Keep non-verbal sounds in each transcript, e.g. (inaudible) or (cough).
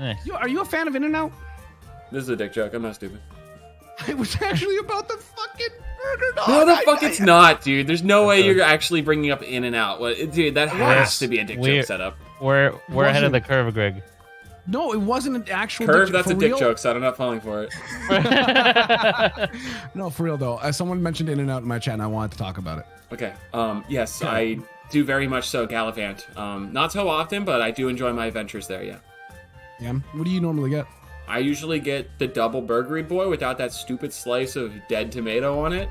Eh. You, are you a fan of In-N-Out? This is a dick joke. I'm not stupid. It was actually about the fucking burger dog. No, the fuck I- it's not, dude. There's no way you're actually bringing up In-N-Out. What, dude? That has to be a dick We're- joke setup. We're we're ahead of the curve, Greg. No, it wasn't an actual Curve, dick- that's for a dick joke, so I'm not falling for it. (laughs) No, for real though. As someone mentioned In-N-Out in my chat, and I wanted to talk about it. Okay. Um. Yes, Okay. I do very much so gallivant. Um. Not so often, but I do enjoy my adventures there. Yeah. Yeah. What do you normally get? I usually get the double burgery boy without that stupid slice of dead tomato on it,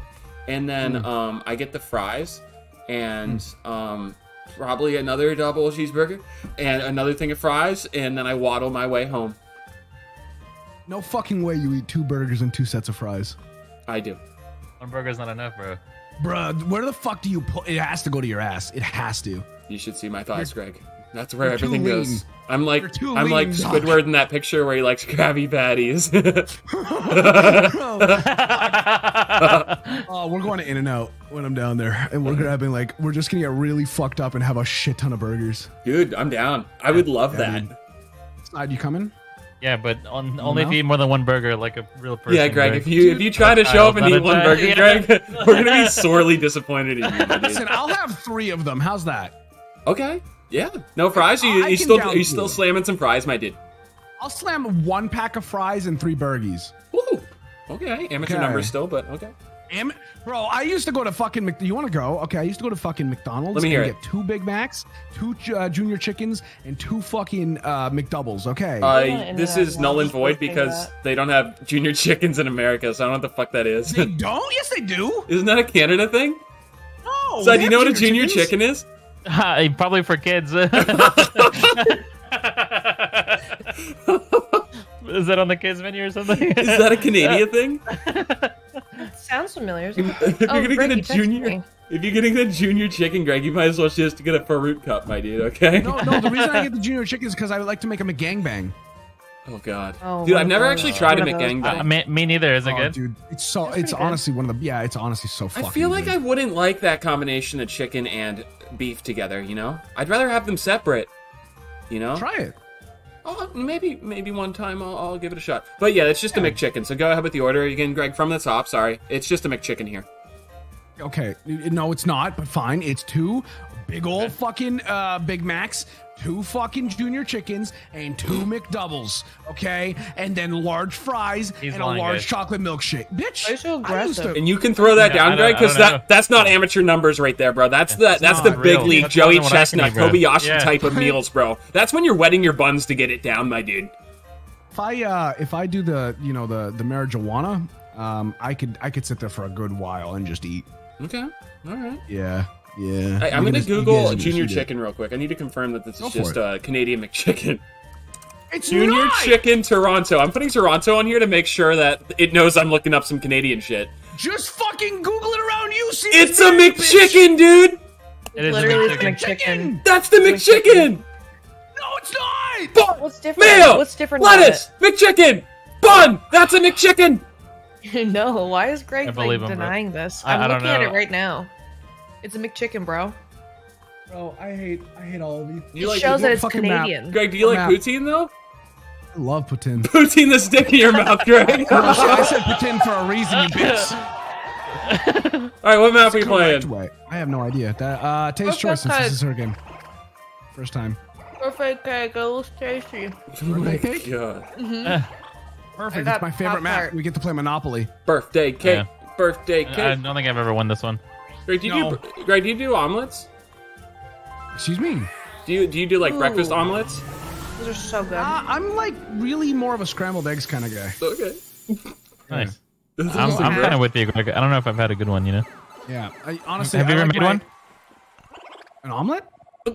and then Mm. um I get the fries, and um probably another double cheeseburger, and another thing of fries, and then I waddle my way home. No fucking way you eat two burgers and two sets of fries. I do. One burger's not enough, bro. Bruh, where the fuck do you put it? has to go to your ass. It has to. You should see my thighs, Greg. That's where you're everything goes. I'm like too I'm like. Squidward in that picture where he likes Krabby Patties. (laughs) (laughs) Oh, we're going to In-N-Out when I'm down there, and we're grabbing like we're just gonna get really fucked up and have a shit ton of burgers. Dude, I'm down. I would love Yeah, that. dude. Side, you coming? yeah, but on, only if you eat more than one burger, like a real person. Yeah, Greg, if you if you try to show up and eat one child. burger, Yeah. Greg, (laughs) we're gonna be sorely disappointed in you. my. Listen, I'll have three of them. How's that? Okay. Yeah. No fries? You, you still are you still two. slamming some fries, my dude? I'll slam one pack of fries and three burgies. Woo. Okay. Amateur Okay. numbers still, but okay. Am- Bro, I used to go to fucking. Mc- you want to go? Okay, I used to go to fucking McDonald's Let me hear and it. get two Big Macs, two uh, junior chickens, and two fucking uh, McDoubles. Okay. Uh, Yeah, this is null and void because that. they don't have junior (laughs) chickens in America, so I don't know what the fuck that is. they don't? Yes, they do. (laughs) Isn't that a Canada thing? No. So do you know what a junior junior chickens. chicken is? (laughs) Ha, Probably for kids. (laughs) is that on the kids menu or something? Is that a Canadian (laughs) thing? Sounds familiar. if you're Oh, gonna get a junior, me. if you're getting a junior chicken, Greg, you might as well just get a fruit cup, my dude. Okay. No, no. The reason I get the junior chicken is because I would like to make them a gangbang. Oh god. Oh, dude, I've never those. actually tried to One make those. Uh, me, me neither. Is it Oh, good? dude, it's so. That's it's pretty good. honestly one of the. Yeah, it's honestly so Fucking I feel like good. I wouldn't like that combination of chicken and beef together. You know, I'd rather have them separate. You know. try it. Oh, maybe maybe one time I'll, I'll give it a shot. But yeah, it's just a McChicken. So go ahead with the order again, Greg. From the top. Sorry, it's just a McChicken here. Okay, no, it's not, but fine. It's two big old fucking uh, Big Macs, two fucking junior chickens, and two McDoubles. Okay, and then large fries He's and a large guys. chocolate milkshake. Bitch, Why are you so I used aggressive? to- And you can throw that Yeah, down, don't- Greg, because don't know. that that's not amateur numbers right there, bro. That's the that's That's the big real. league That's Joey more than what I can Chestnut, eat, bro. Kobayashi Yeah. type of (laughs) meals, bro. That's when you're wetting your buns to get it down, my dude. If I uh, if I do the you know the the marijuana, um, I could I could sit there for a good while and just eat. Okay, all right. Yeah, yeah. Hey, I'm gonna guys- you Google Junior eat it. Chicken real quick. I need to confirm that this Go is just it. a Canadian McChicken. (laughs) It's Junior not! Chicken Toronto. I'm putting Toronto on here to make sure that it knows I'm looking up some Canadian shit. Just fucking Google it around you. See, It's a big bitch. McChicken, dude. It is Literally, McChicken. a McChicken. That's the McChicken. No, it's not. Bun, What's different? mayo, What's different about lettuce, McChicken, bun. That's a McChicken. (laughs) no, why is Greg like him, bro. denying this? I- I'm I don't looking at it right now. It's a McChicken, bro. Bro, I hate I hate all of you. You it like shows that it's fucking map. Canadian. Greg? Do you like Map. poutine though? I love poutine. (laughs) Poutine the stick in your mouth, Greg. (laughs) Oh, shit, I said poutine for a reason, you (laughs) bitch. All right, what map are you playing? way. I have no idea. That, uh, taste Okay, choice since this is her game. First time. Perfect cake, a little tasty. Oh my Cake? god. Perfect. I It's got my favorite map. Pop-Tart. We get to play Monopoly. Birthday cake. Yeah. Birthday cake. I don't think I've ever won this one. Greg, do you No. do Greg? Do you do omelets? Excuse me. Do you do you do like breakfast omelets? Those are so good. Uh, I'm like really more of a scrambled eggs kind of guy. Okay. Nice. I'm, I'm kind of with you, Greg. I don't know if I've had a good one. You know. Yeah. I, honestly, Have you I ever like made my- one? An omelet? do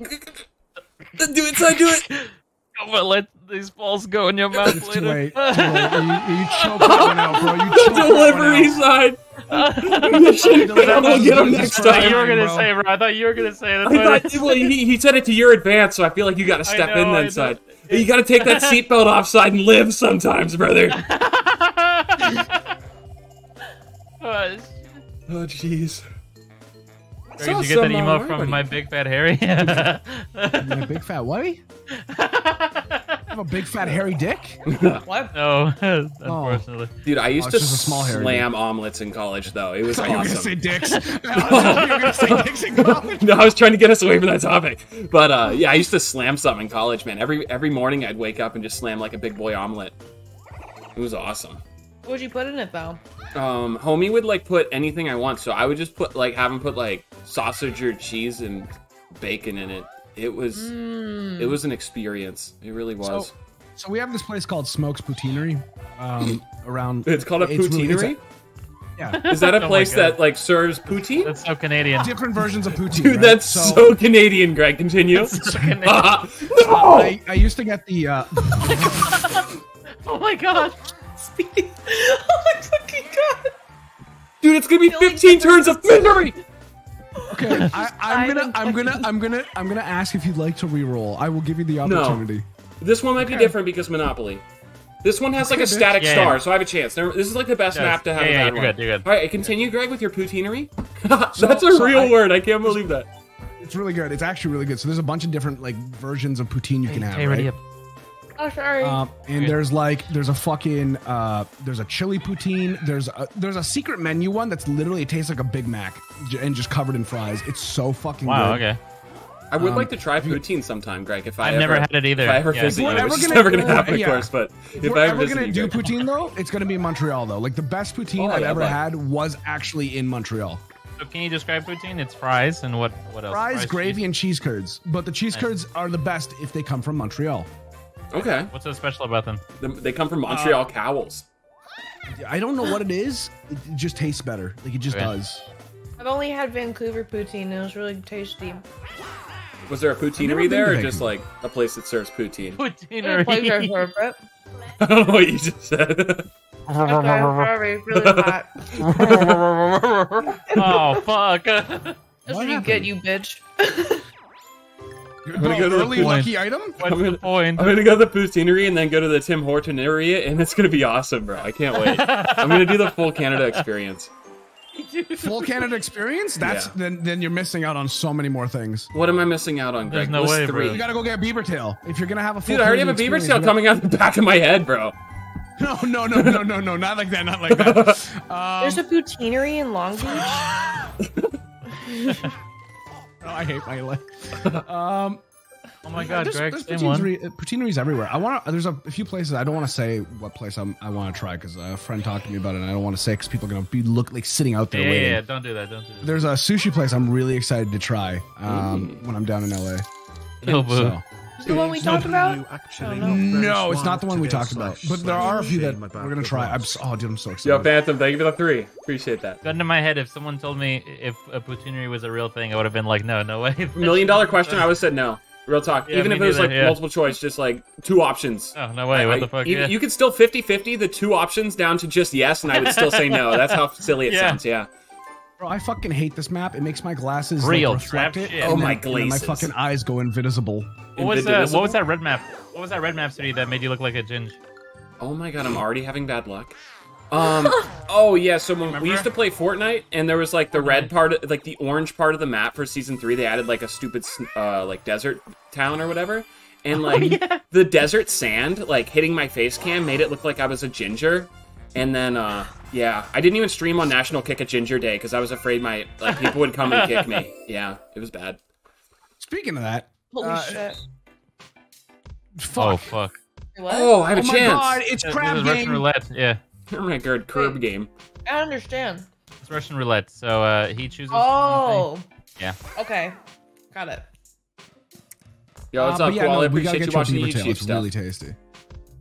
it, son. Do it. (laughs) Oh, but let these balls go in your mouth It's too late. Too late. (laughs) You, you choked that one out, bro. You (laughs) choked that one Delivery out. side. I'm get him next I thought you time. were gonna bro. say, bro. I thought you were gonna say that. I thought, well, he, he said it to your advance, so I feel like you got to step know, in I then side. You got to take that (laughs) seatbelt off side and live sometimes, brother. (laughs) Oh, Oh, jeez. Did you get that uh, email from my big fat Harry? (laughs) Yeah, big fat what? Have a big fat hairy dick? (laughs) What? No, (laughs) unfortunately. Dude, I used Oh, to a small hair, slam omelets in college, though. It was (laughs) I thought you were gonna awesome. say dicks. I thought you were gonna say dicks in college. no, I was trying to get us away from that topic. But uh, yeah, I used to slam something in college, man. Every every morning I'd wake up and just slam like a big boy omelet. It was awesome. What would you put in it though? Um, homie would like put anything I want, so I would just put like have him put like sausage or cheese and bacon in it. It was Mm. it was an experience. It really was. So, so we have this place called Smoke's Poutinerie um, (laughs) around. it's called a it's really- a- poutineery. yeah, Is that a (laughs) my place God. that like serves poutine? That's so Canadian. different versions of (laughs) poutine. Dude, right? that's so, Canadian, Greg. Continue. So Canadian. no! I, I used to get the. Uh, oh my god. oh my fucking god! Dude, it's gonna be Killing 15 turns of misery. Okay, I, I'm I'm gonna, I'm gonna, I'm gonna, I'm gonna ask if you'd like to re-roll. I will give you the opportunity. No. opportunity. This one might be different because Monopoly. This one has like a static Yeah, star, yeah. so I have a chance. This is like the best Yes. map to have Yeah, a yeah, you're one. good, you're good. All right, continue, Greg, with your poutinery. (laughs) That's a so real I- word. I can't believe that. It's really good. It's actually really good. So there's a bunch of different like versions of poutine you can have. Hey, ready right? Up. Oh sorry. Um, and there's like there's a fucking uh there's a chili poutine there's a there's a secret menu one that's literally it tastes like a big mac and just covered in fries it's so fucking Wow, good okay. I would Um, like to try poutine sometime, Greg. If I I've ever, never had it either. If I ever Yeah. visit you, we're which ever is gonna- never gonna happen, yeah. of course. But if if we're I ever ever gonna do Greg- poutine though it's gonna be in montreal though like the best poutine Oh, i've yeah, ever but- had was actually in montreal So can you describe poutine? It's fries and what? What else? fries gravy cheese? and cheese curds but the cheese Nice. curds are the best if they come from montreal okay, What's so special about them? Them- they come from Uh, Montreal Cowls. i don't know what it is it it just tastes better like it just Okay. does I've only had Vancouver poutine and it was really tasty. Was there a never poutineery there, to or just like a place that serves poutine? There's a place I Poutineery. (laughs) I don't know what you just said. Okay, sorry, really hot. (laughs) oh fuck. That's What what you get, you bitch. (laughs) gonna go to the early point. lucky item What's I'm gonna- point? I'm gonna go to the poutineery and then go to the Tim Horton area, and it's gonna be awesome, bro. I can't wait. I'm gonna do the full Canada experience. full canada experience that's Yeah. then then you're missing out on so many more things What am I missing out on, There's no List way, three. bro. You gotta go get a beaver tail if you're gonna have a full. Dude, I already have a beaver experience, tail you coming out the back of my head, bro. (laughs) No, no, no, no, no, no, not like that, not like that. Um, (laughs) There's a poutineery in Long Beach. (laughs) oh, I hate my life. (laughs) Um, Oh my god, there's, Greg, there's poutineries everywhere. I want to. There's a, few places. I don't want to say what place I'm, I want to try because a friend talked to me about it, and I don't want to say because people are gonna be look like sitting out there Yeah, yeah, waiting. yeah, don't do that. Don't do that. There's a sushi place I'm really excited to try um, when I'm down in LA. No boo. So. Is the one we talked about? Actually, Oh, no. No, it's not the one we talked about, but there are a few that we're gonna try. I'm so, oh, dude, I'm so excited. Yo, Phantom, thank you for the three. Appreciate that. Gun to my head, if someone told me if a poutineery was a real thing, I would have been like, no, no way. (laughs) Million dollar question. I would have said no. Real talk. Yeah, Even if it was neither, like yeah. multiple choice, just like two options. Oh no way! What the fuck? You, yeah. you could still 50-50 the two options down to just yes, and I would still say no. That's how silly it (laughs) Yeah. sounds. Yeah. Bro, I fucking hate this map. It makes my glasses Real like, reflect it. shit. Oh, then- my and My fucking eyes go invisible. what was that? Indivisible? What was that red map? What was that red map city that made you look like a ginge? Oh my god, I'm already having bad luck. (laughs) Um. oh yeah. So when we used to play Fortnite, and there was like the red part, like the orange part of the map for season three, they added like a stupid, uh, like desert town or whatever, and like the desert sand, like hitting my face cam, made it look like I was a ginger. And then, uh, yeah, I didn't even stream on National Kick a Ginger Day because I was afraid my like people would come and kick me. (laughs) Yeah, it was bad. Speaking of that, Holy Uh, shit. fuck. Oh fuck! What? Oh, I have Oh a my chance. god, it's This crab is Russian game. roulette. Yeah, Oh my god, curb game. I understand. it's Russian roulette. So uh, he chooses. Oh. Yeah. Okay. Got it. Yo, what's Uh, up, but yeah, Koala? no, I we gotta appreciate you get your watching the beaver tail. It's stuff. really tasty.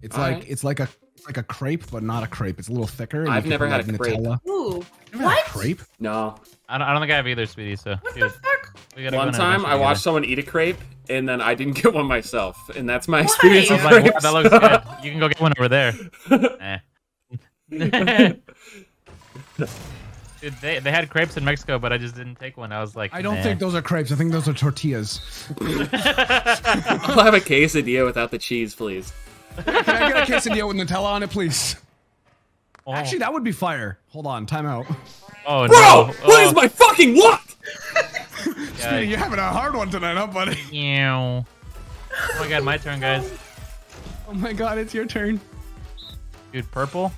It's All like right. it's like a it's like a crepe, but not a crepe. It's a little thicker. I've never put, had like, a crepe. Nutella. Ooh. Never had a What? crepe? No. I don't, I don't think I have either, sweetie. So What dude, the fuck? One go on an time, I watched someone eat a crepe, and then I didn't (laughs) get one myself, and that's my experience Why? with I was like, wow, crepes. that looks good. (laughs) You can go get one over there. (laughs) Eh. Dude, they, they had crepes in Mexico, but I just didn't take one. I was like, I don't nah. think those are crepes. I think those are tortillas. I'll have a quesadilla without the cheese, please. Can I get a quesadilla with Nutella on it, please? Oh, Actually, that would be fire. Hold on, time out. oh Bro, no! what is oh, my fucking luck? (laughs) yeah. You're having a hard one tonight, huh, buddy? Ew. Oh my god, my turn, guys. Oh my god, it's your turn. Dude, purple.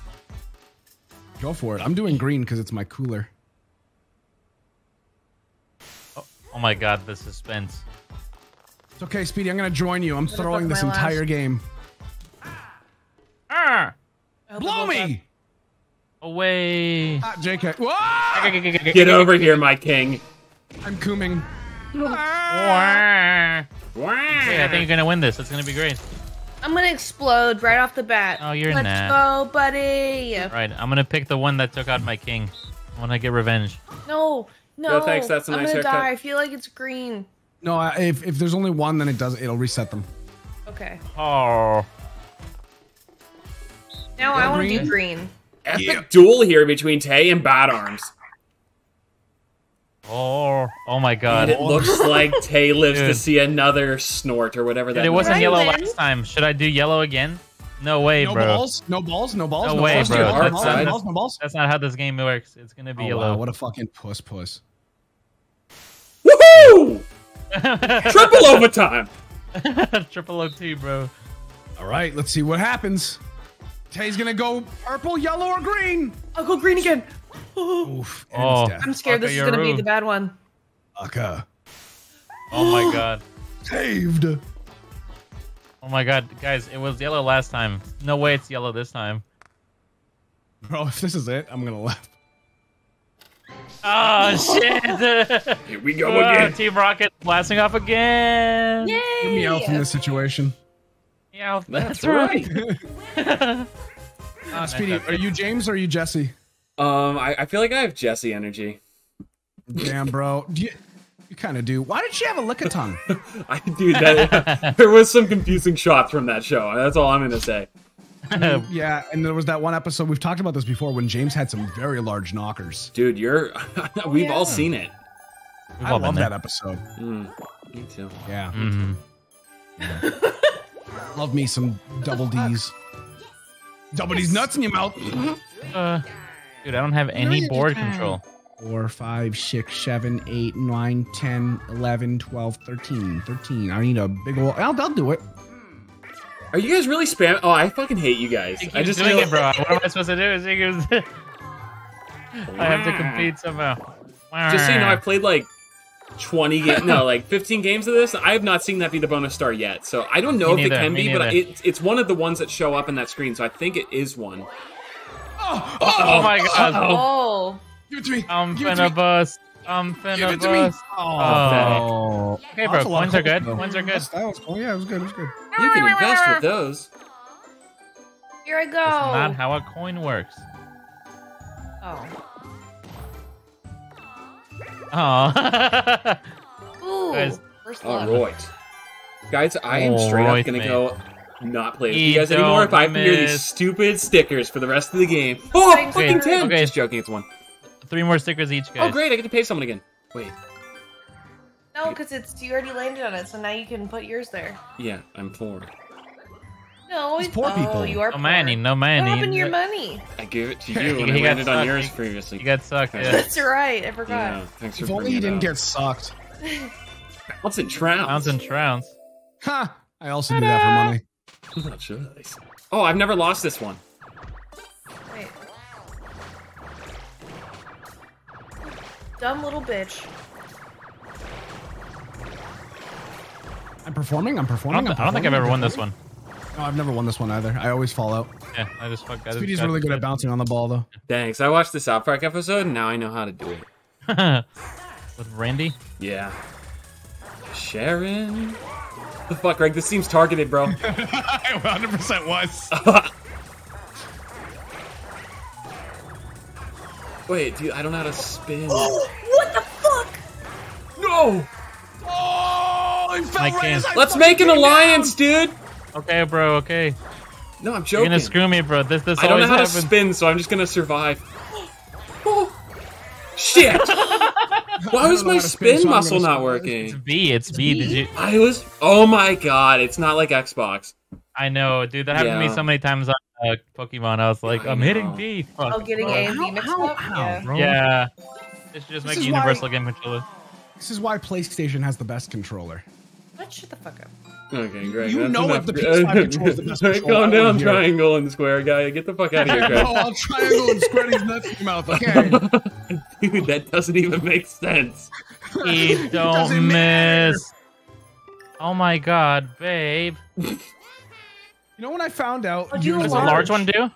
Go for it. I'm doing green because it's my cooler. Oh, oh my god, the suspense. It's okay, Speedy. I'm gonna join you. I'm the throwing this am I last? entire game. Ah! Blow me! Away. Ah, JK. Whoa! Get over here, my king. I'm cooming. (laughs) Wah. Wow. I think you're gonna win this. It's gonna be great. I'm gonna explode right off the bat. Oh, you're Let's not. go, buddy. Right, I'm gonna pick the one that took out my king. I wanna get revenge. No, no. thanks, that's a I'm nice gonna haircut. die. I feel like it's green. No, if, if there's only one, then it does. It'll reset them. Okay. Oh. Now I want to do green. Epic Yeah. duel here between Tay and Bad Arms. Oh. Oh my And god. it looks (laughs) like Tay lives to see another snort or whatever that Dude, it wasn't yellow last time. Should I do yellow again? No way, No bro. balls. No balls. No balls. No No, way, balls, bro. No balls. That's- No balls. that's- No balls. No balls. That's not how this game works. It's gonna be Oh, yellow. wow, what a fucking puss puss. Woohoo! (laughs) Triple overtime. (laughs) Triple OT, bro. All right, let's see what happens. Tay's gonna go purple, yellow, or green. I'll go green again. Oof. Oh. I'm scared this is gonna be the bad one. Aka. Oh my (gasps) god. Saved. Oh my god, guys, it was yellow last time. No way it's yellow this time. Bro, if this is it, I'm gonna laugh. Oh (laughs) shit! Here we go Whoa, again. Team Rocket blasting off again. Yay! Get me out from this situation. Yeah, That's that's, right. (laughs) Uh, Speedy, are you James or are you Jesse? Um, I, I feel like I have Jesse energy. Damn, bro. (laughs) Do you, you kind of do. Why did she have a lick of tongue? (laughs) I do that. there was some confusing shots from that show. That's all I'm gonna say. yeah, and there was that one episode we've talked about this before when James had some very large knockers. Dude, you're. we've yeah. all seen it. We've I love that episode. Mm, me too. Yeah, Mhm. Love me some double D's. Double D's nuts in your mouth. Uh, dude, I don't have any board control. Four, five, six, seven, eight, nine, 10, 11, 12, 13. 13. I need a big old. I'll, I'll do it. Are you guys really spam? Oh, I fucking hate you guys. I just doing it, bro. What am I supposed to do? Is (laughs) I have to compete somehow. Just so you know, I've played like 20 games, no, like 15 games of this. I have not seen that be the bonus star yet, so I don't know Me if it can me be, but it, it's one of the ones that show up in that screen, so I think it is one. Oh, Oh, oh my god. Oh. oh. Give it to me. I'm Give it to finna me. bust. I'm Give finna it to me. bust. Oh. oh. Okay, bro. That's a lot of Coins are good. though. Coins are good. That's- That was cool. Yeah, it was good. It was good. You can invest with those. Here I go. That's not how a coin works. oh. Oh. (laughs) Ooh. Guys. First All Guys, I am straight up gonna go not play with You you guys anymore if I have to hear these stupid stickers for the rest of the game. Oh, Okay, fucking 10! okay. Just joking, it's one. Three more stickers each, Oh, great, I get to pay someone again. Wait, No, because it's you already landed on it, so now you can put yours there. yeah, I'm poor. No, It's it's poor oh, people. You are No poor. money, no What money. happened to your money? I gave it to (laughs) you He- and he I got landed on yours previously. You got sucked. Yeah. That's right. I forgot. yeah, thanks for If only bringing he didn't up. get sucked. (laughs) What's in trounce? Pounds and trounce. Ha! I also do that for money. Not choice. Oh, I've never lost this one. Wait. Dumb little bitch. I'm performing. I'm I performing. don't, I'm I don't think I've ever won this one. No, I've never won this one either. I always fall out. Yeah, I just fuck. I just Speedy's really good at bouncing on the ball, though. Thanks. I watched the South Park episode and now I know how to do it. (laughs) With Randy. Yeah. Sharon? The fuck, Greg? This seems targeted, bro. (laughs) (laughs) I 100% was. Wait, dude, I don't know how to spin. (gasps) What the fuck? No! Oh, I fell I right can't. as I Let's make an came alliance, dude! Okay, bro. Okay. No, I'm joking. You're joking. gonna screw me, bro. This this I don't know always how to happens. spin, so I'm just gonna survive. Oh. Shit! Why was my spin, spin so muscle not working? It's B. It's B. Did you? I was. Oh my god! It's not like Xbox. I know, dude. That happened to me so many times on uh, Pokemon. I was like, I I'm know. hitting B. Fuck. Oh, getting bro. A and B mixed how- up? how, yeah. bro? Yeah. They should just This make is a why- universal game controller. This is why PlayStation has the best controller. What? Shut the fuck up. Okay, Greg. You that's know enough. if the PS5 (laughs) control is the best Alright, control Calm out down, triangle and square guy. Get the fuck out of here, Greg. no, I'll triangle and square these nuts in your mouth. Okay. (laughs) Dude, that doesn't even make sense. (laughs) He don't miss. Oh my god, babe. You know when I found out Oh, you years Does want a ago- large one do?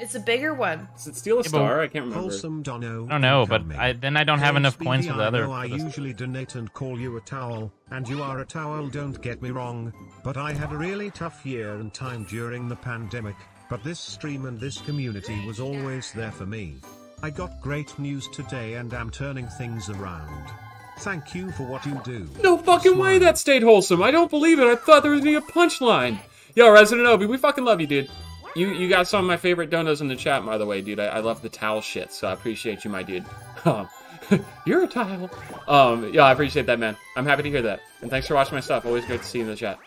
It's a bigger one. Does it steal a but- star? I can't remember. Wholesome Dono. I don't know, but. I, then I don't have enough Hey, coins for Speedy, the I other. know I usually donate and call you a towel, and you are a towel, don't get me wrong, but I had a really tough year and time during the pandemic, but this stream and this community was always there for me. I got great news today and am turning things around. Thank you for what you do. No fucking way that stayed wholesome. I don't believe it. I thought there was gonna be a punchline. Yo, Resident Obi, we fucking love you, dude. You you got some of my favorite donos in the chat, by the way, dude. I, I love the towel shit, so I appreciate you, my dude. (laughs) Um, (laughs) you're a towel. Um, yeah, I appreciate that, man. I'm happy to hear that. And thanks for watching my stuff. Always great to see you in the chat.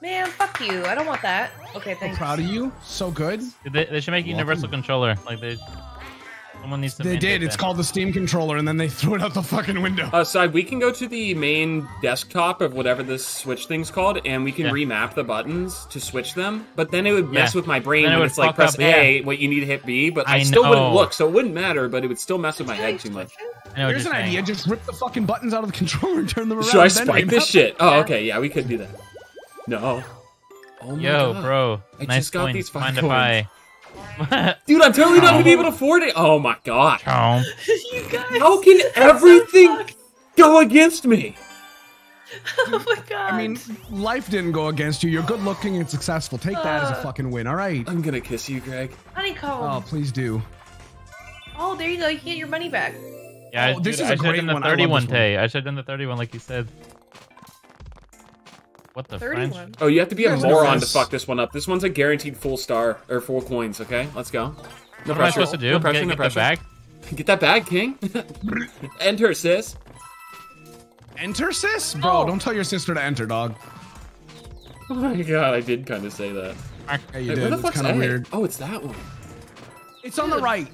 Man, fuck you. I don't want that. Okay, thanks. I'm proud of you. So good. They, they should make a universal controller. Like they, someone needs to. They did. It's that. called the Steam controller, and then they (laughs) threw it out the fucking window. Uh, side, we can go to the main desktop of whatever this Switch thing's called, and we can Yeah. remap the buttons to switch them. But then it would mess Yeah. with my brain Then when would it's like press up, A, what you need to hit B. But I, I still wouldn't look, so it wouldn't matter. But it would still mess with my head too much. I Here's an saying. idea: just rip the fucking buttons out of the (laughs) controller and turn them around. Should I spike this shit? Oh, okay, yeah, we could do that. No. Oh my Yo, God. bro. I nice just got coins. these five Mind if coins. I? (laughs) Dude, I'm totally not gonna be able to afford it. Oh my god. (laughs) Chomp. (laughs) you guys. How can everything go against me? Oh my god. I mean, life didn't go against you. You're good looking and successful. Take that as a Uh. fucking win. All right. I'm gonna kiss you, Greg. honeycomb. Oh, Oh. please do. Oh, there you go. You get your money back. Yeah, Oh, this is I a should have great done the one. 31 this. Tay. I should have done the 31 like you said. What the French? Thirty-one. Oh, you have to be a guys know moron to fuck this one up. This one's a guaranteed full star or full coins. Okay, let's go. No What am I pressure. supposed to do? No pressure. get, no get pressure. the bag? (laughs) Get that bag, King. (laughs) Enter, sis. Enter, sis? Bro, Oh. don't tell your sister to enter, dog. Oh my god, I did kind of say that. Yeah, you Wait, did. where the It's fuck's kind of weird. Oh, it's that one. It's on the right.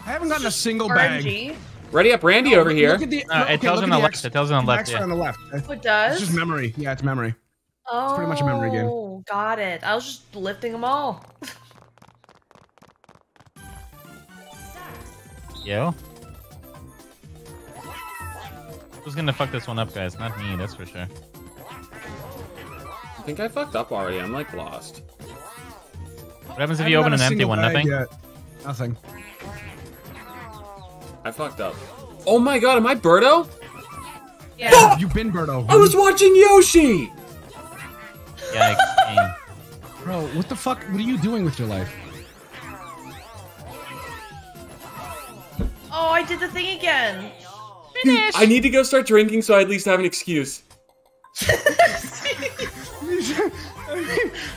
I haven't gotten a single bag. RNG. Ready up, Randy over here. Look at the, Uh, it okay, tells look on at the left. X- It tells on the left, X yeah. on the left. Oh, it It's just memory. Yeah, it's memory. oh, pretty much a memory game. Got it. I was just lifting them all. (laughs) Yo. Who's gonna fuck this one up, guys? Not me, that's for sure. I think I fucked up already. I'm like lost. What happens if I you open an empty one? Nothing? yet. Nothing. I fucked up. Oh my god, am I Birdo? Yeah. You've been Birdo. I was watching Yoshi. Yikes. (laughs) Bro, what the fuck? What are you doing with your life? oh, I did the thing again. Dude, I need to go start drinking so I at least have an excuse. (laughs)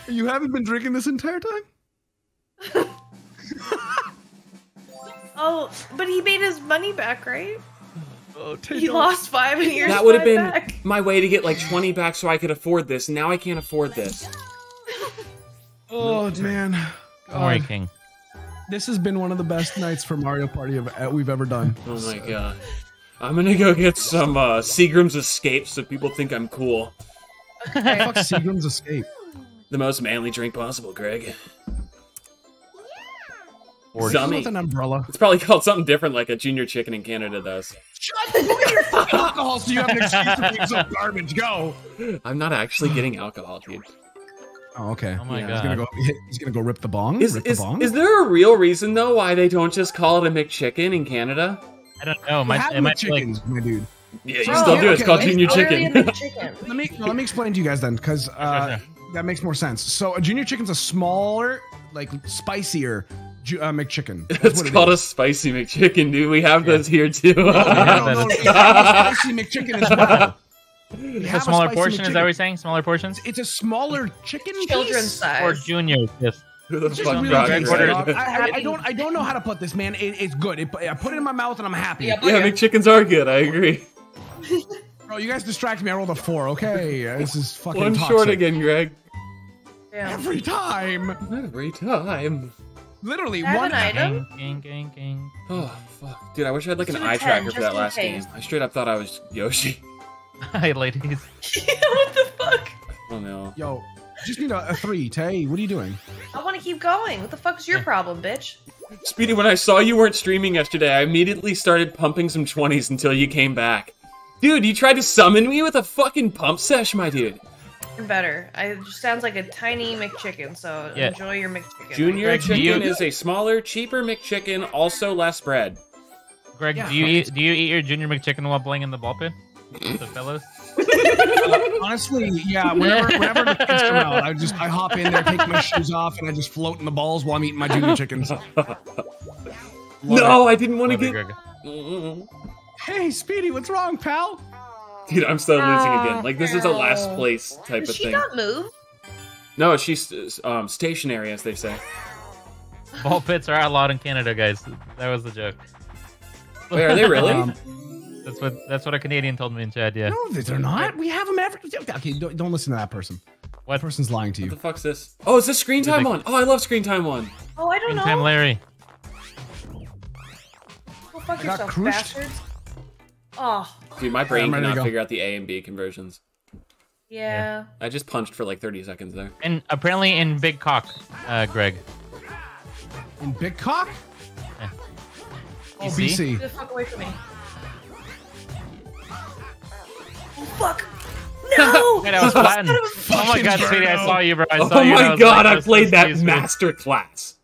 you haven't been drinking this entire time? (laughs) Oh, but he made his money back, right? Oh, He lost five and here's That would have been back. my way to get like 20 back so I could afford this. Now I can't afford this. Oh man. Don't worry, God. King. This has been one of the best nights for Mario Party of- uh, we've ever done. Oh my god. I'm gonna go get some uh, Seagram's Escape so people think I'm cool. Fuck Seagram's Escape. The most manly drink possible, Greg. Or Dummy. With an umbrella. It's probably called something different like a junior chicken in Canada does. Shut up! Go your fucking (laughs) alcohol so you have an excuse for being so garbage. Go. I'm not actually getting alcohol, dude. Oh, okay. Oh my god. He's gonna go. He's gonna go rip the bong. Is, rip is, the bong. is there a real reason though why they don't just call it a McChicken in Canada? I don't know. It We might, have it might be like chickens, my dude. Yeah, you Oh, still do. It's called junior chicken. (laughs) Let me let me explain to you guys then, because uh, that makes more sense. So a junior chicken's a smaller, like spicier ju- uh, McChicken. That's it's what it called is. a spicy McChicken, dude. We have those here too. No, no, no, a spicy McChicken as well. You a smaller spicy portion. Is that what you're saying? Smaller portions? It's a smaller chicken Children's piece. Or size. juniors? Yes. Who the fuck really got good it, stuff. Greg? I, I, I don't I don't know how to put this, man. It, it's good. It, I put it in my mouth and I'm happy. Yeah, Yeah, McChickens are good. I agree. (laughs) Bro, you guys distract me. I rolled a four. Okay, this is fucking One toxic. short again, Greg. Yeah. Every time, Every time. Literally I have one. an item. Gang, gang, gang, gang. Oh fuck, dude! I wish I had like an Let's do eye 10, tracker for that last case. game. I straight up thought I was Yoshi. (laughs) Hi, ladies. (laughs) what the fuck? Oh no. Yo, just need a, a three. Tay, what are you doing? I want to keep going. What the fuck's your problem, bitch? Speedy, when I saw you weren't streaming yesterday, I immediately started pumping some 20s until you came back. Dude, you tried to summon me with a fucking pump sesh, my dude. You're better. I, it just sounds like a tiny McChicken, so Yeah. enjoy your McChicken. Junior Greg, chicken you- is a smaller, cheaper McChicken, also less bread. Greg, Yeah, do you eat do you eat your junior McChicken while playing in the ball pit? The fellows. (laughs) Uh, honestly, yeah. Whenever, whenever the kids come out, I just I hop in there, take my shoes off, and I just float in the balls while I'm eating my junior chickens. (laughs) no, I didn't want to Love you, get. Greg. Hey, Speedy, what's wrong, pal? (laughs) Dude, I'm still losing again. Like this is a last place type Does of she thing. not move? No, she's um, stationary, as they say. (laughs) Ball pits are outlawed in Canada, guys. That was the joke. Wait, are they really? (laughs) Um, That's what that's what a Canadian told me in chat. Yeah. no, they're not. We have them every. Okay, don't, don't listen to that person. What? That person's lying to what you. the fuck's this? Oh, is this screen time they- one? Oh, I love screen time one. Oh, I don't Green know. time, Larry. Go fuck I got yourself, cruised. bastards. Oh, Dude, my brain I'm ready to cannot figure out the A and B conversions. yeah. I just punched for like 30 seconds there. And apparently in Big Cock, uh, Greg. In Big Cock? Yeah. Oh, BC? BC. Get the fuck away from me. Oh, fuck. No! (laughs) Wait, I was flattened. Oh my god, sweetie, I saw you, bro. I saw Oh you. and I my god, like, I played that too sweet. master class.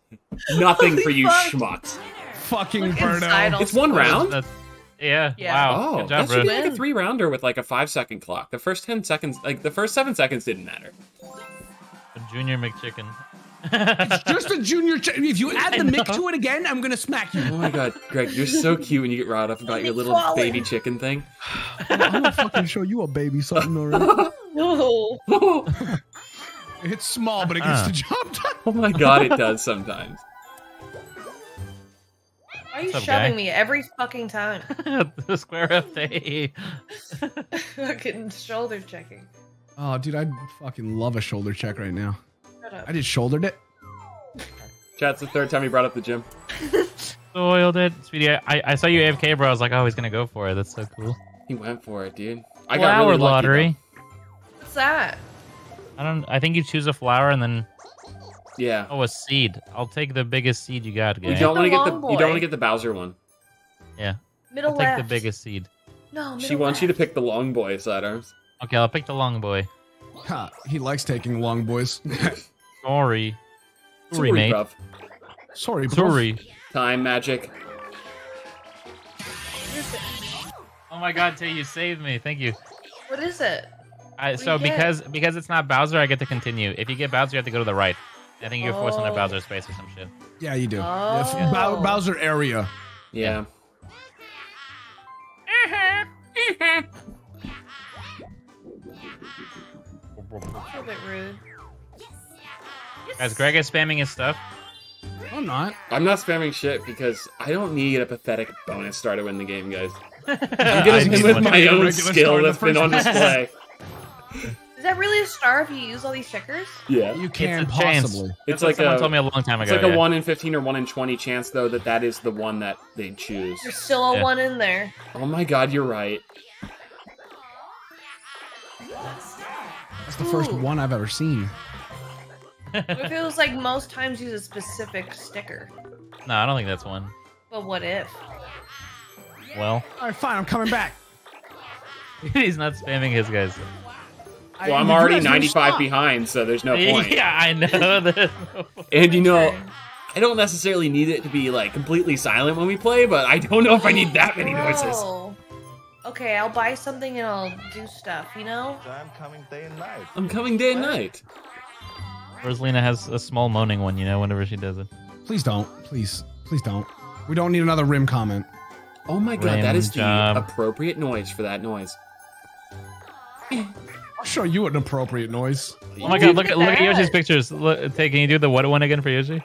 Nothing for you fuck. schmucks. Fucking Look inside It's one spoiled. round? That's- yeah. Yeah. Wow. Oh, Good job, that should bro. be like a three rounder with like a five second clock. The first 10 seconds, like the first seven seconds didn't matter. A Junior McChicken. It's (laughs) just a junior. Ch- if you add the mic to it again, I'm gonna smack you. Oh my god, Greg, you're so cute when you get riled up about your little Falling. baby chicken thing. I'm gonna fucking show you a baby something already. (laughs) No. It's small, but it gets Uh-uh. the uh. job done. oh my god, it does sometimes. Why are you What's up, shoving guy? me every fucking time? (laughs) the square up (laughs) day. fucking shoulder checking. Oh, dude, I fucking love a shoulder check right now. Shut up. I just shouldered it. Chat's the third time he brought up the gym. (laughs) Soiled it. Sweetie, I, I saw you AFK, bro. I was like, oh, he's gonna go for it. That's so cool. He went for it, dude. I Flower got really lucky, lottery. What's that? I don't. I think you choose a flower and then though. Yeah. oh a seed. I'll take the biggest seed you got, guys. You don't want to get the long you don't want to get the Bowser one. Yeah, Middle I'll take left. the biggest seed. No, middle She wants you to pick the long boy sidearms. Okay, I'll pick the long boy. Ha, he likes taking long boys. (laughs) Sorry. Sorry, Sorry, mate. bruv. Sorry, bro. Sorry. Time magic. Oh my god, Tay, you saved me. Thank you. What is it? I, so you get? because because it's not Bowser, I get to continue. If you get Bowser, you have to go to the right. I think you're forced on a Oh. Bowser space or some shit. Yeah, you do. Oh. If Bow- Bowser area. Yeah. A little bit rude. Guys, Greg is spamming his stuff. I'm not. I'm not spamming shit because I don't need a pathetic bonus star to win the game, guys. (laughs) I'm gonna need win with my own skill that's been on display. (laughs) Is that really a star if you use all these stickers? Yeah. You can a chance. possibly. It's That's what like someone a told me a long time ago. it's ago. like a yeah. one in fifteen or one in twenty chance though that that is the one that they choose. There's still a Yeah. one in there. Oh my god, you're right. That's the first one I've ever seen. What if it was like most times use a specific sticker? No, I don't think that's one. But what if? Well, All right, fine. I'm coming back. (laughs) he's not spamming his guys. Well, I'm already 95 behind, so there's no (laughs) point. Yeah, I know. There's. (laughs) And you know, I don't necessarily need it to be like completely silent when we play, but I don't know if I need that many oh, noises. Bro. Okay, I'll buy something and I'll do stuff, you know? I'm coming day and night. I'm coming day and night. Rosalina has a small moaning one, you know, whenever she does it. Please don't. Please. Please don't. We don't need another rim comment. Oh my god, that is the appropriate noise for that noise. I'll show you an appropriate noise. Oh my god, look at look at. Yoshi's pictures. Look, Tay, can you do the what one again for Yoshi?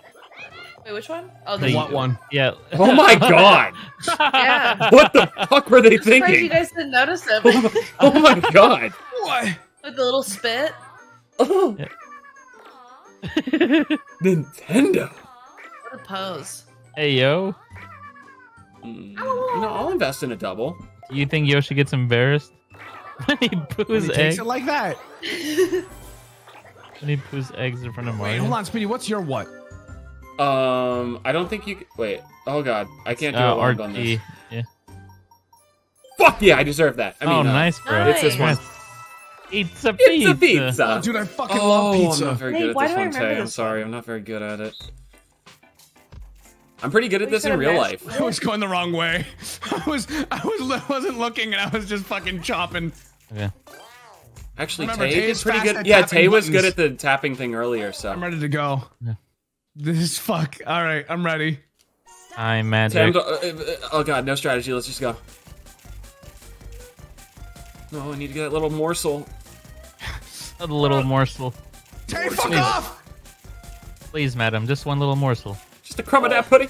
Wait, which one? Oh, The the What one? Yeah. Oh my (laughs) god! Yeah. What the fuck were they I'm surprised you thinking? guys didn't notice them. Oh my, oh my god! What? With the little spit. Oh. Nintendo. What a pose. hey yo, Mm, you know, I'll invest in a double. do you think Yoshi gets embarrassed? When he When poos he takes eggs. it like that. When he poos eggs in front of Wait, hold on, Speedy. What's your what? Um, I don't think you. c- Wait. Oh god, I can't do Uh, a wand on this. Yeah. Fuck yeah, I deserve that. I mean, oh, uh, nice, bro. It's this one. Nice. Pizza, It's a pizza. pizza. Dude, I fucking oh, love I'm pizza. not very Wait, good at why this do I one, remember Tay. I'm sorry. I'm not very good at it. I'm pretty good at We this in real matched life. I was going the wrong way. (laughs) I was I was wasn't looking and I was just fucking chopping. Okay. Actually, Remember, Tay Tay is pretty good. Yeah, tapping Tay was good at the tapping thing earlier, so I'm ready to go. Yeah. This is fuck. All right, I'm ready. I'm magic. do- uh, uh, oh god, no strategy. Let's just go. No, I need to get that little morsel. (laughs) A little morsel. Tay, fuck Please. off! Please, madam, just one little morsel. Just a crumb of that pudding.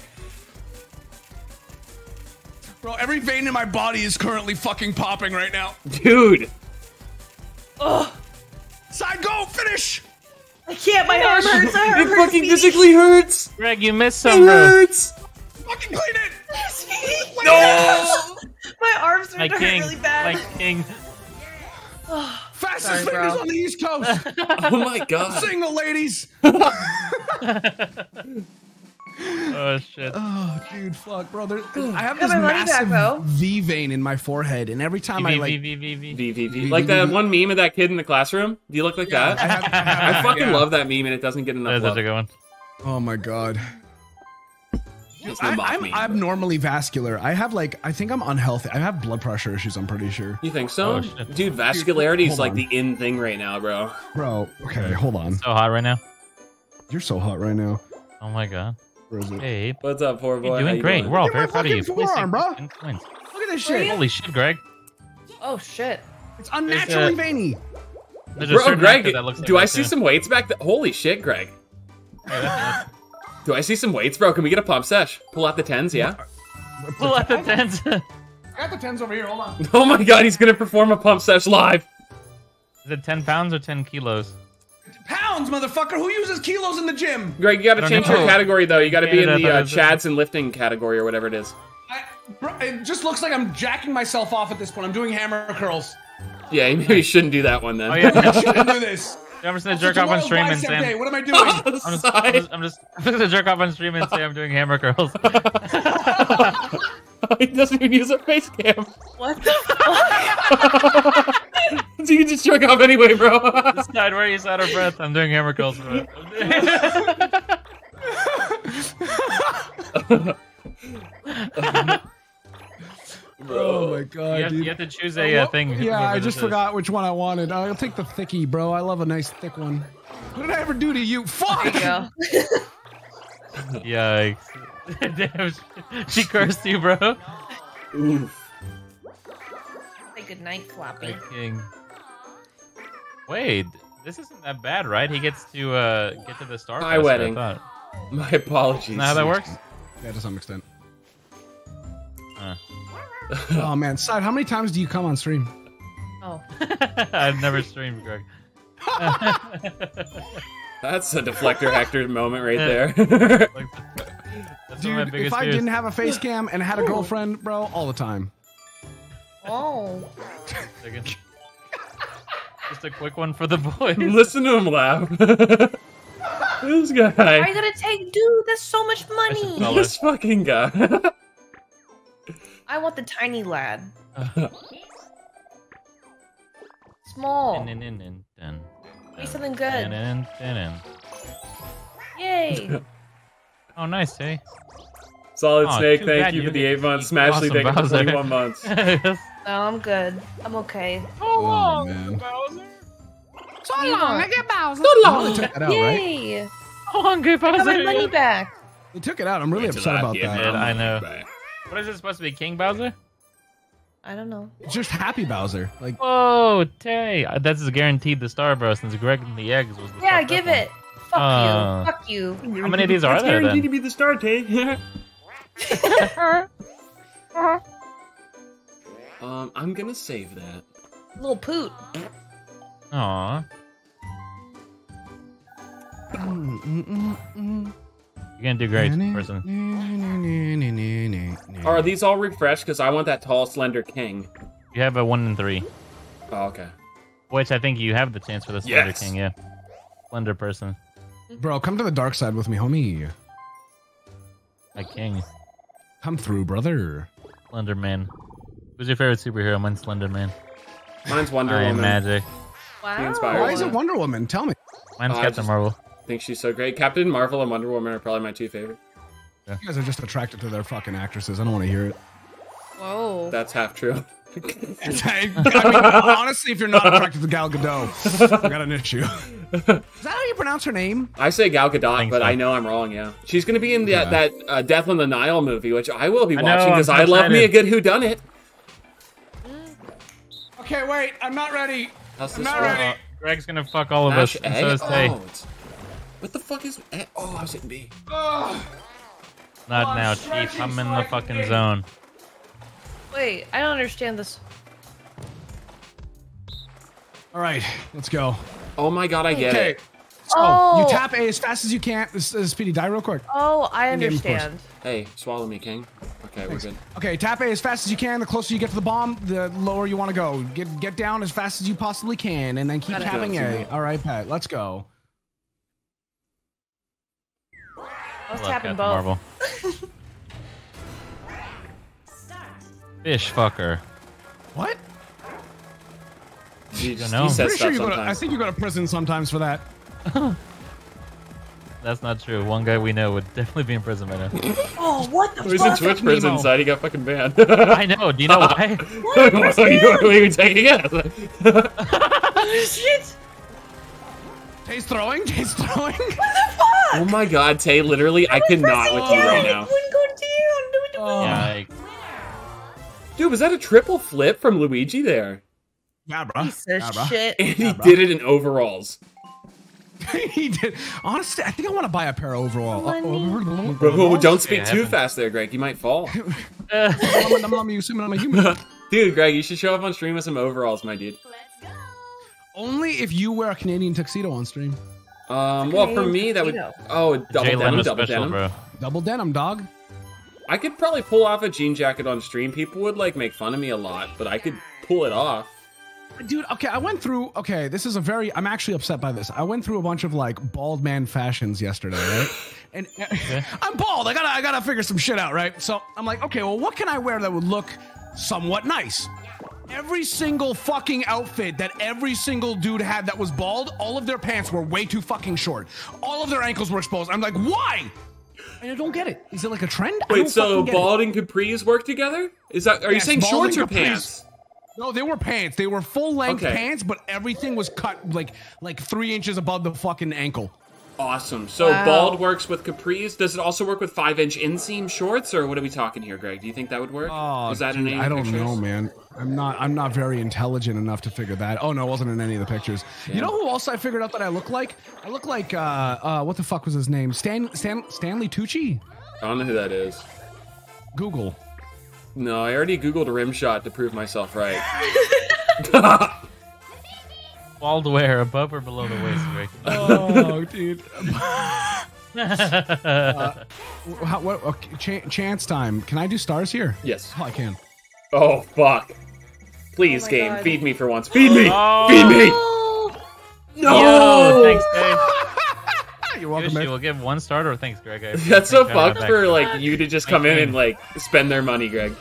Bro, every vein in my body is currently fucking popping right now. Dude. Ugh. Side go, finish! I can't. My arm hurts. My arm It hurts. fucking Speedy. physically hurts. Greg, you missed something. It some, bro. hurts. Fucking clean it! No. (laughs) My arms are starting to hurt king. really bad. My king. Fastest Sorry, fingers bro. on the East Coast. (laughs) Oh my god. Single ladies. (laughs) Oh, shit. Oh, dude, fuck, bro. There, I have Got this my money back, massive though. V vein in my forehead, and every time I V, like, V, V, V, V. V, V, V. Like that one meme of that kid in the classroom. Do you look like I, that? have, I, have- (laughs) I fucking yeah. love that meme, and it doesn't get enough That's love. such a good one. Oh my god. It's the I, mock I'm meme. abnormally vascular. I have like, I think I'm unhealthy. I have blood pressure issues. I'm pretty sure, You think so? Oh, shit. Dude, vascularity is hold like on. the in thing right now, bro. bro. Okay, hold on. So hot right now. You're so hot right now. Oh my god. Where is it? Hey, What's up, poor boy? you're How doing you great. doing? We're all very proud of you. forearm, bro. this in coins. Look at this shit. Holy shit, Greg. Oh shit. It's unnaturally uh, veiny. A Bro, Greg, that looks like do I see too. some weights back there? Holy shit, Greg. Do I see some weights, bro? Can we get a pump sesh? Pull out the tens, yeah? Pull out the tens. (laughs) (laughs) I got the tens over here. Hold on. (laughs) Oh my god, he's gonna perform a pump sesh live. Is it 10 pounds or 10 kilos? Pounds, motherfucker. Who uses kilos in the gym? Greg, you gotta change know. your category though. You gotta be in the uh, chads and lifting category or whatever it is. I, bro, it just looks like I'm jacking myself off at this point. I'm doing hammer curls. Yeah, you maybe shouldn't do that one then. Oh, yeah. (laughs) I shouldn't do this. I'm just gonna jerk off on stream and say day. What am I doing? I'm just, I'm, just, I'm, just, I'm just gonna jerk off on stream and say I'm doing hammer curls. (laughs) (laughs) he doesn't even use a face cam. What (laughs) the fuck? (laughs) so you can just jerk off anyway, bro. this guy where you out of breath. I'm doing hammer curls. Bro. Oh my god, you, have, dude. you have to choose a uh, thing. Yeah, I just this is. forgot which one I wanted. I'll take the thickie, bro. I love a nice thick one. What did I ever do to you? Fuck! There you go. Yikes. Damn, (laughs) she- she cursed you, bro. Oof. Say good night, Floppy. The king. Wait, this isn't that bad, right? He gets to uh, get to the star. High faster, wedding. thought. My apologies. Isn't that how that works? Yeah, to some extent. Uh. oh man, Side, how many times do you come on stream? Oh. (laughs) I've never streamed, Greg. (laughs) That's a deflector Hector moment right there. Like, that's one my Dude, biggest if I fears. didn't have a face cam and had a girlfriend, bro, all the time. Oh. (laughs) Just a quick one for the boys. (laughs) Listen to him laugh. (laughs) this Why are guy. you gonna take, dude? That's so much money. This fucking guy. I want the tiny lad. Small. Dun, dun, dun, dun, Be something dun, good. dun, dun, dun. Yay. Oh, nice, hey. Solid Aw, Snake, thank you you for the 8 months. Smashly, awesome thank you for Bowser. 21 months. (laughs) Yes. No, I'm good. I'm okay. Oh, long, man. Bowser. So long. I get Oh, they took that out, right? Yay. Oh, hungry I got my money back. They took it out. I'm really upset about Yeah, that. I know. What is it supposed to be, King Bowser? I don't know. It's just Happy Bowser. Like, Whoa, Tay. That's guaranteed the star, bro, since Greg and the eggs was the Yeah, give one. it. Fuck Uh, you. Fuck you. How many of these are there guaranteed then? to be the start, hey? (laughs) um, I'm gonna save that. Little poot. Aw. mm, mm, mm, mm. You're gonna do great, person. Are these all refreshed? Because I want that tall, slender king. You have a one and three. Oh, okay. Which I think you have the chance for the Slender Yes. King, yeah. Slender person. Mm-hmm. Bro, come to the dark side with me, homie. My king. Come through, brother. Slender Man. Who's your favorite superhero? Mine's Slender Man. Mine's Wonder I am Woman. magic. Wow. inspired Why is it Wonder Woman? Tell me. Mine's Oh, Captain just- Marvel. I think she's so great. Captain Marvel and Wonder Woman are probably my two favorite. You guys are just attracted to their fucking actresses. I don't want to hear it. Whoa. That's half true. (laughs) (laughs) I mean, honestly, if you're not attracted to Gal Gadot, I got an issue. (laughs) Is that how you pronounce her name? I say Gal Gadot, think but so. I know I'm wrong. Yeah, she's gonna be in the, Yeah. that uh, Death on the Nile movie, which I will be I watching because I'm so I love me a good Who Done It. Okay, wait. I'm not ready. How's I'm this not work? ready. Uh, Greg's gonna fuck all of Mash us, and egg? so is Oh, it's- what the fuck is? eh, Oh, I was hitting B. Ugh. Not I'm now, Chief. I'm in the fucking get- zone. Wait, I don't understand this. All right, let's go. Oh my god, I get Okay. it. So Oh. you oh. tap A as fast as you can. This is Speedy, die real quick. Oh, I In-game, of course. understand. Hey, swallow me, King. Okay, we're good. Okay, tap A as fast as you can. The closer you get to the bomb, the lower you want to go. Get get down as fast as you possibly can, and then keep Got it. tapping A. Go. All right, Pat, let's go. I was Love tapping Captain both. Marvel. (laughs) Fish fucker. What? He, just, know. he says sure stuff you go to, I think you go to prison sometimes for that. (laughs) That's not true. One guy we know would definitely be in prison by now. (laughs) Oh, what the He was in? Twitch prison, Nemo. side. He got fucking banned. (laughs) I know. Do you know why? what are you, what are you taking it? Shit! Taste throwing, taste throwing. What the fuck? Oh my god, Tay, literally, I cannot with you right now. It wouldn't go down. Oh. Yeah, Dude, was that a triple flip from Luigi there? Yeah, bro. Piece of Yeah, bro. shit. (laughs) And he Yeah, did it in overalls. (laughs) he did. Honestly, I think I want to buy a pair of overall. Money. Bro, don't speak Yeah, too heaven. fast there, Greg. You might fall. (laughs) Only Dude, Greg, you should show up on stream with some overalls, my dude. Only if you wear a Canadian tuxedo on stream. Um, well, for Canadian me, that would. Oh, double Jay denim, double special, denim. bro. Double denim, dog. I could probably pull off a jean jacket on stream. People would like make fun of me a lot, but I could pull it off. Dude, okay, I went through. Okay, this is a very. I'm actually upset by this. I went through a bunch of like bald man fashions yesterday, right? (laughs) And (laughs) I'm bald. I gotta, I gotta figure some shit out, right? So I'm like, okay, well, what can I wear that would look somewhat nice? Every single fucking outfit that every single dude had that was bald, all of their pants were way too fucking short. All of their ankles were exposed. I'm like, why? And I don't get it. Is it like a trend? I Wait, don't so fucking get it. bald and capris work together? Is that? Are you saying shorts or capris. pants? No, they were pants. They were full length Okay. pants, but everything was cut like like three inches above the fucking ankle. Awesome. So Wow. bald works with capris. Does it also work with five-inch inseam shorts, or what are we talking here, Greg? Do you think that would work? Oh, Was that dude, in any I don't pictures? know, man. I'm not. I'm not very intelligent enough to figure that. Oh no, it wasn't in any of the pictures. You know who else I figured out that I look like? I look like uh, uh, what the fuck was his name? Stan, Stan Stanley Tucci. I don't know who that is. Google. No, I already googled rim shot to prove myself right. (laughs) Bald wear above or below the waist, Greg. (laughs) Oh, dude. (laughs) Uh, how, what? Okay, cha- chance time. Can I do stars here? yes. Oh, I can. Oh fuck. Please, Oh game, God. feed me for once. Feed me. Oh. Feed me. No. Yo, thanks, Dave. You're welcome, Yoshi, man. we'll give one starter. or Thanks, Greg. I (laughs) That's so appreciate fucked for like you to just come in Thank and like spend their money, Greg.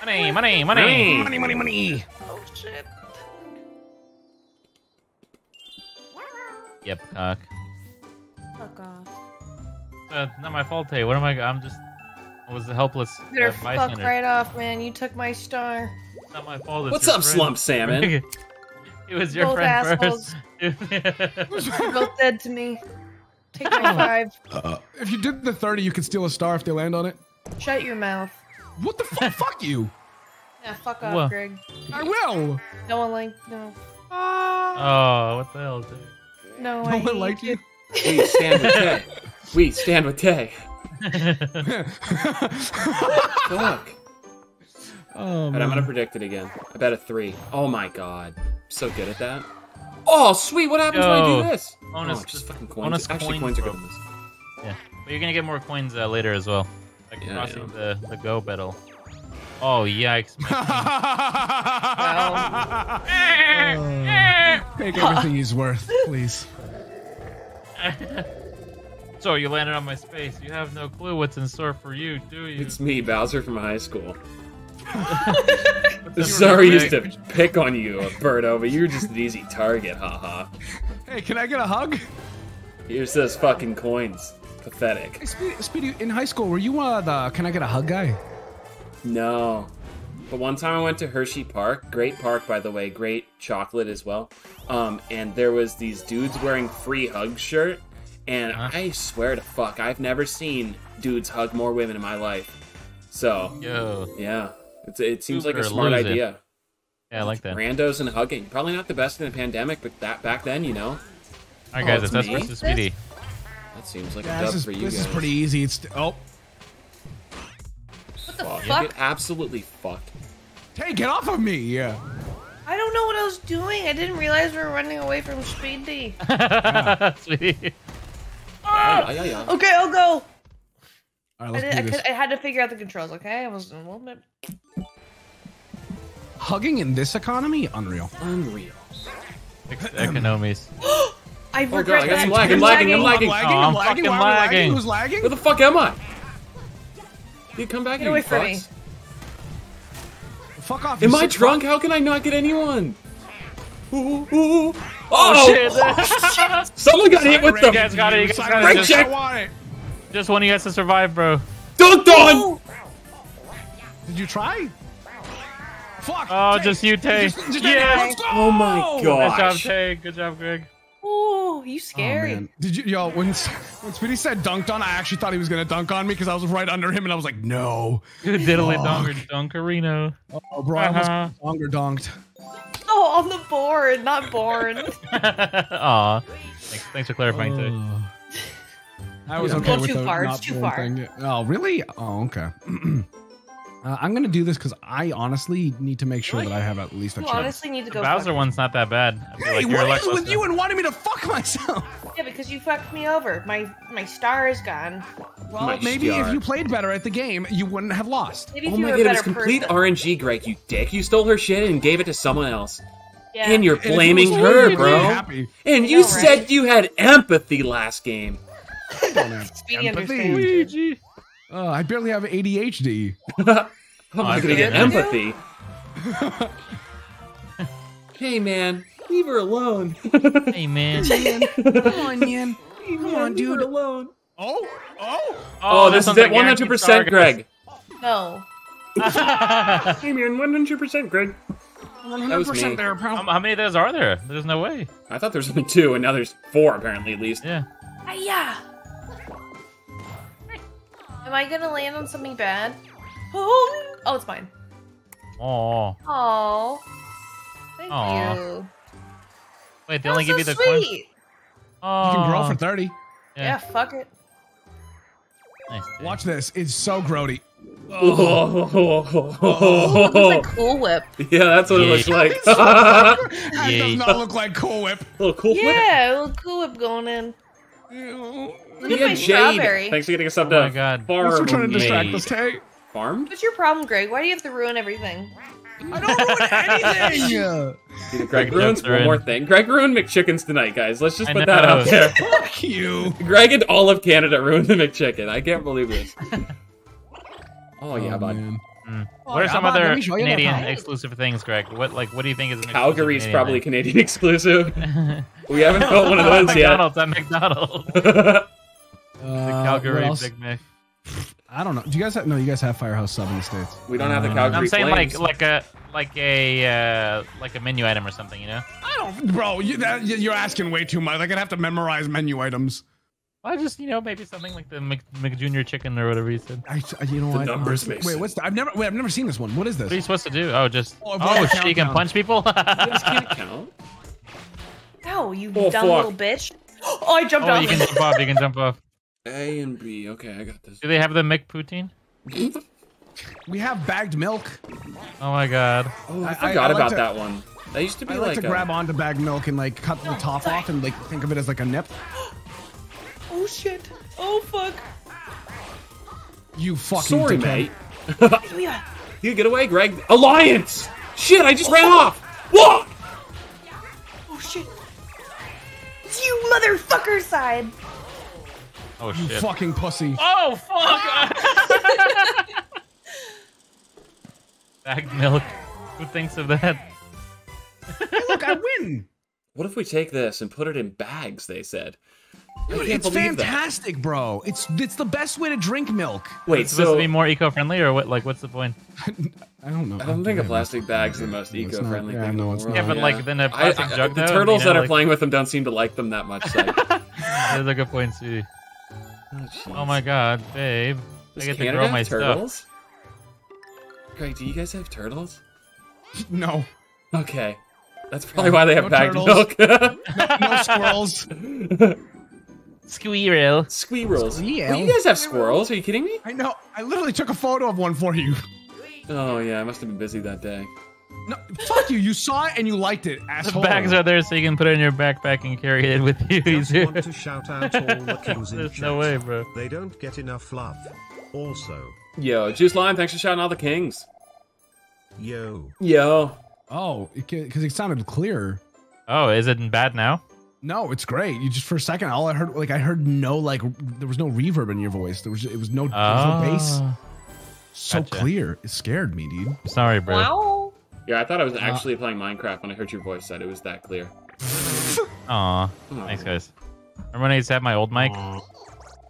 money, money, money. Money. Money, money, money. oh shit. Yep, cock. Fuck off. Uh, not my fault, Tay. What am I? I'm just. I was a helpless You better uh, fuck right off, man. You took my star. Not my fault. it's What's your up, friend. Slump Salmon? (laughs) it was your Both friend assholes. first. (laughs) You're both dead to me. Take my (laughs) five. Uh, if you did the 30, you could steal a star if they land on it. Shut your mouth. What the fuck? (laughs) fuck you. Yeah, fuck off, Wha- Greg. I will. No one like no. oh, what the hell, dude? No, No I one hate liked you. We stand with Tay. We stand with Tay. Fuck. Oh, Alright, man. I'm gonna predict it again. I bet a three. Oh my god. I'm so good at that. Oh, sweet. What happens when I do this? Bonus- oh, just fucking coins. bonus Actually, coins, coins are bro. good on this. Yeah, but you're gonna get more coins uh, later as well. Like Yeah, crossing yeah. the the go battle. Oh yikes! (laughs) Take (laughs) everything he's worth, please. (laughs) so you landed on my space. You have no clue what's in store for you, do you? It's me, Bowser from high school. (laughs) What's Sorry, your used to pick on you, Birdo, but you're just an easy target, haha. Hey, can I get a hug? Here's those fucking coins. Pathetic. Hey, Speedy, Speedy, in high school, were you uh, the can I get a hug guy? No. But one time I went to Hershey Park, great park by the way, great chocolate as well. Um, and there was these dudes wearing free hug shirt, and Huh? I swear to fuck, I've never seen dudes hug more women in my life. So Yo, yeah, it's, it seems like a smart lose it. idea. yeah, I like that. Randos and hugging, probably not the best in the pandemic, but that back then, you know, right, Oh, guys, it's it's us me? versus Speedy. that seems like Yeah, a dub is for you this guys. is pretty easy. It's oh, What the Fuck, fuck? Get absolutely fucked. hey, get off of me! Yeah. I don't know what I was doing. I didn't realize we were running away from Speedy. (laughs) Speedy. Yeah, yeah, yeah. Okay, I'll go. All right, I, let's did, do this. could, I had to figure out the controls. Okay, I was a little bit. Hugging in this economy, unreal. Unreal. Economies. (gasps) I oh, God, regret I got that. some lag, I'm You're lagging, I'm lagging. I'm lagging. Oh, I'm I'm lagging. Why lagging? lagging. Who's lagging? Where the fuck am I? You come back Get here, away you from me. Fuck off. Am I sick drunk? fuck. How can I not get anyone? Ooh, ooh. Oh, oh, shit! (laughs) Someone got hit with You the guys got it. You guys got it. it. Check. I want it. just one of you has to survive, bro. dunked on. Oh, Did you try? Fuck. Oh, Tay. just you, Tay. Just, just Yes. Let's go. Oh my god! Good job, gosh. Tay. Good job, Greg. oh, you Oh, scary. man. Did you, yo, when, when Speedy said dunked on, I actually thought he was going to dunk on me because I was right under him and I was like, no. Good diddly Fuck. donger dunkerino. Oh, bro, I almost Uh-huh. longer dunked. oh, on the board, not born. (laughs) Aw. Thanks, thanks for clarifying, Tay. Oh. I was Don't okay go with too the far, it's not too far. thing. Oh, really? Oh, okay. (clears throat) uh, I'm gonna do this because I honestly need to make sure that I have at least a You chance. honestly need to The go. Bowser fuck- one's not that bad. I feel Hey, like you're what like is with you and wanting me to fuck myself? Yeah, because you fucked me over. My my star is gone. Well, My maybe if star. you played better at the game, you wouldn't have lost. Maybe if Oh you my were god, a it was better complete person. RNG, Greg, you dick. You stole her shit and gave it to someone else. Yeah. And you're And if it blaming was her, you, bro. I'd be happy. And you know, right? said you had empathy last game. I don't have Speedy empathy. Luigi. Uh, I barely have ADHD. How am (laughs) I I gonna get get empathy? (laughs) hey man, leave her alone. (laughs) Hey, man. Come on, man. Come on, Leave her dude. alone. Oh, oh. Oh, this is it, 100%, targets. Greg. No. Hey man, 100%, Greg. That was me. 100% there, pal. How, how many of those are there? There's no way. I thought there was only two, and now there's four apparently at least. Yeah. Hiya. Am I gonna land on something bad? Oh, oh, it's mine. Oh. Oh, thank Aw. you. Wait, they That's only give you the coin. sweet. Oh. You can grow for 30. Yeah. fuck it. Nice. Watch this. It's so grody. (laughs) It looks like Cool Whip. yeah, that's what it looks like. (laughs) That Yay. does not look like Cool Whip. little cool flip. Yeah, a little Cool Whip going in. Look at my Jade. strawberry. Thanks for getting us up Oh to my God. farm. Thanks for trying to distract mate. us, Tay. Farmed? What's your problem, Greg? Why do you have to ruin everything? I don't ruin anything. (laughs) Dude, Greg Greg ruins one in. more thing. Greg ruined McChickens tonight, guys. Let's just I put that out there. (laughs) Fuck you. Greg and all of Canada ruined the McChicken. I can't believe this. (laughs) Oh, yeah, oh, bud. man. Hmm. Oh, what are some other me show you that Canadian exclusive things, Greg? What like what do you think is an exclusive Calgary's Canadian probably thing? Canadian exclusive. We haven't built one of those yet. McDonald's at McDonald's. Calgary what else? Big Mac. I don't know. Do you guys have? No, you guys have Firehouse Sub in the states. we don't have the Uh, Calgary I'm saying Flames. like like a like a uh, like a menu item or something, you know? I don't, bro. You, that, you- you're asking way too much. Like I'd have to memorize menu items. Well, just you know maybe something like the Mc, McJunior chicken or whatever you said. I, you know The what? numbers wait, make wait, what's the, I've never wait, I've never seen this one. What is this? What are you supposed to do? Oh, just Oh, oh, I've got a so you can countdown. punch people. (laughs) This can't count. Ow, you Oh, dumb fuck. little bitch. (gasps) Oh, I jumped oh, off. you can jump off. You can jump off. A and B. Okay, I got this. Do they have the McPoutine? We have bagged milk. Oh my god. Oh, I, I- I- forgot I like about to- that one. That used to be I like, like, to a, grab onto bagged milk and like cut the top off and like think of it as like a nip. (gasps) oh shit. Oh fuck. You fucking Sorry, dickhead. mate. (laughs) You get away, Greg. Alliance! Shit, I just ran off! What? Oh shit! It's you, motherfucker side. Oh You shit. fucking pussy. Oh fuck! (laughs) Bagged milk. Who thinks of that? Look, I win. What if we take this and put it in bags, they said. Dude, it's believe that. fantastic, bro. It's it's the best way to drink milk. Wait, It's supposed to be more eco-friendly, or what? Like, what's the point? (laughs) I don't know. I don't think a plastic bag's the most No, eco-friendly Yeah, thing no, in it's the not. Yeah, but like then a I- plastic I- jug. the though, turtles you know, that are like, playing with them don't seem to like them that much. So. There's a good point, sweetie. Oh, oh my god, babe! Does I get to grow have my stuff. turtles? Greg, do you guys have turtles? (laughs) No, Okay. That's probably why they have no bagged turtles. milk. (laughs) no squirrels. (laughs) Squirrel. Squirrels. Squirrel. Well, you guys have squirrels. Are you kidding me? I know. I literally took a photo of one for you. Oh, yeah, I must have been busy that day. No, fuck you. You saw it and you liked it, asshole. The bags are there so you can put it in your backpack and carry it with you. Just easier. want to shout out all the (laughs) kings in There's chat. no way, bro. They don't get enough love. Also, Yo, Juice Lime, thanks for shouting out the kings. yo, Yo. Oh, because it sounded clearer. Oh, is it bad now? No, it's great. You just for a second, all I heard, like I heard no, like there was no reverb in your voice. There was, it was no, there was no bass. Oh, So gotcha. clear. It scared me, dude. sorry, bro. Wow. Yeah, I thought I was Uh, actually playing Minecraft when I heard your voice said it was that clear. (laughs) Aw, thanks, guys. Remember when I used to have my old mic,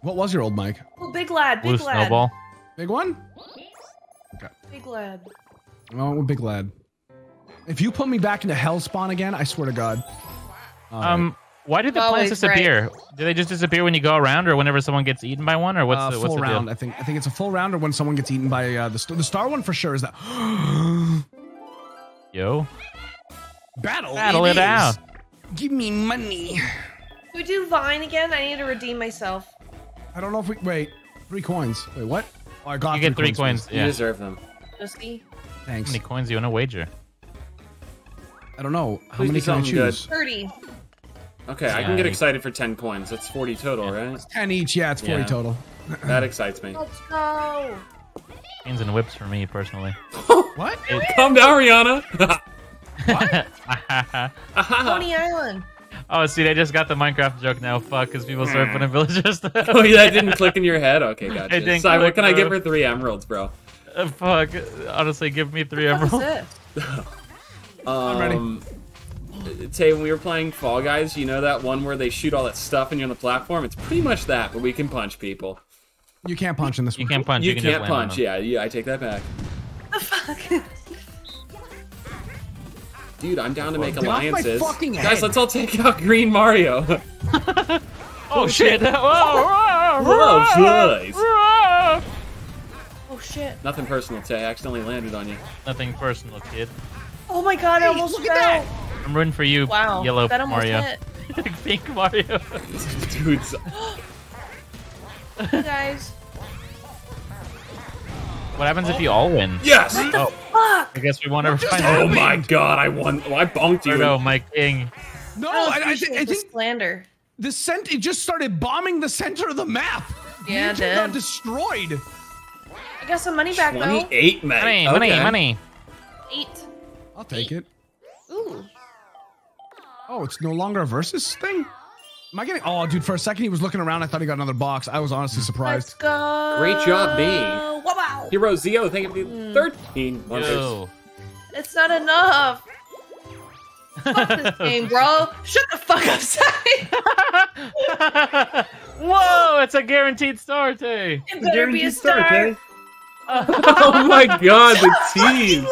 What was your old mic? Oh, big lad, Blue big lad, Snowball? Big one? Okay. big lad. Oh, big lad. If you put me back into hell spawn again, I swear to God. All right. Um, why did the plants Always disappear? Do they just disappear when you go around, or whenever someone gets eaten by one, or what's uh, the what's full the round. deal? I think. I think it's a full round, or when someone gets eaten by uh, the star. The star one for sure is that (gasps) (gasps) (laughs) Yo, battle. battle it is. out. Give me money. Can we do Vine again? I need to redeem myself. I don't know if we wait. Three coins. Wait, what? Oh, I got You get three for coins. this. You deserve them. Justy. How Thanks. many coins do you want to wager? I don't know. How Please many be can I something good. choose? 30. Okay, I can get excited for 10 coins. That's 40 total, right? Ten each. Yeah, it's forty Yeah. total. That excites me. Let's go. Chains and whips for me personally. (laughs) What? (laughs) Calm down, Rihanna. (laughs) Coney Island. oh, see, they just got the Minecraft joke now. Fuck, because people started putting villagers. oh, yeah, that didn't click in your head? Okay, gotcha. It didn't Sai, what click, can I give bro. her three emeralds, bro? Uh, Fuck, honestly, give me three What was emeralds. this? Um, ready. Tay, when we were playing Fall Guys, you know that one where they shoot all that stuff and you're on the platform? It's pretty much that, but we can punch people. You can't punch in this You one. can't punch. you can can't just land on punch, yeah, yeah, I take that back. The fuck? Dude, I'm down to make Get my alliances. fucking Guys, let's all take out Green Mario. (laughs) Oh, oh shit! Whoa, whoa, Whoa, oh, whoa, guys. whoa. Oh shit. Nothing personal, Tay. I accidentally landed on you. Nothing personal, kid. Oh my god, I almost look at fell. I'm rooting for you, Wow. yellow that almost Mario. hit. (laughs) Pink Mario. (laughs) Dudes. (gasps) You guys. What happens if you all win? Yes! What Oh, Fuck. I guess we won't ever find Oh my god, I won. Oh, I bonked you. Birdo, my king. No, I I, I, thi- I the think slander. the cent. It just started bombing the center of the map. Yeah, it YouTube got destroyed. I got some money back though. 28. Money, money, Okay. money. Eight. I'll take it. Ooh. Oh, it's no longer a versus thing. Am I getting? Oh, dude, for a second he was looking around. I thought he got another box. I was honestly surprised. Let's surprised. go. Great job, me. Wow, wow. Hero Zio, thank you for Hmm. the 13 months. Yo. It's not enough. Fuck this (laughs) game, bro. Shut the fuck up, Sai. (laughs) Whoa, it's a guaranteed star, Tay. It better be a star. (laughs) oh my god, the tease.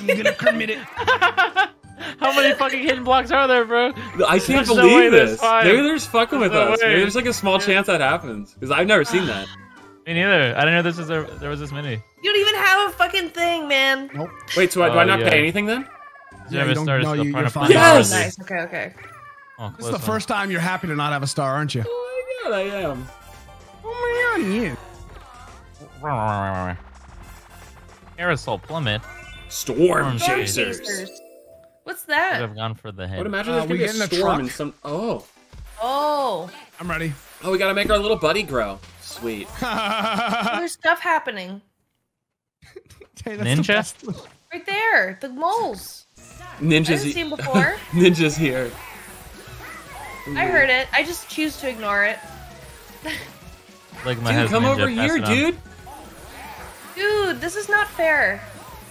I'm gonna commit it. How many fucking hidden blocks are there, bro? I can't There's believe there's this. five. Maybe they're just fucking with no us. Maybe there's like a small chance that happens. Because I've never seen that. Me neither. I didn't know this was a, there was this many. You don't even have a fucking thing, man. Nope. Wait, so I, do I Oh, not yeah. pay anything then? You Yeah, never you don't- started no, still you- trying you're to fine. Yes! Oh, nice. Okay, okay. Oh, This is the one. first time you're happy to not have a star, aren't you? Oh my god, I am. Oh my god, you. Aerosol plummet. Storm Storm chasers. Chasers. What's Could that? have gone for the head. would imagine Uh, there's gonna we be a get in storm and some. Oh, Oh, I'm ready. oh, we gotta make our little buddy grow. Sweet. (laughs) there's stuff happening. Hey, that's the Right there, the moles. I Ninjas. haven't seen before. (laughs) Ninjas here. I heard it. I just choose to ignore it. Like my Dude, come ninja, over here, dude. Dude, this is not fair.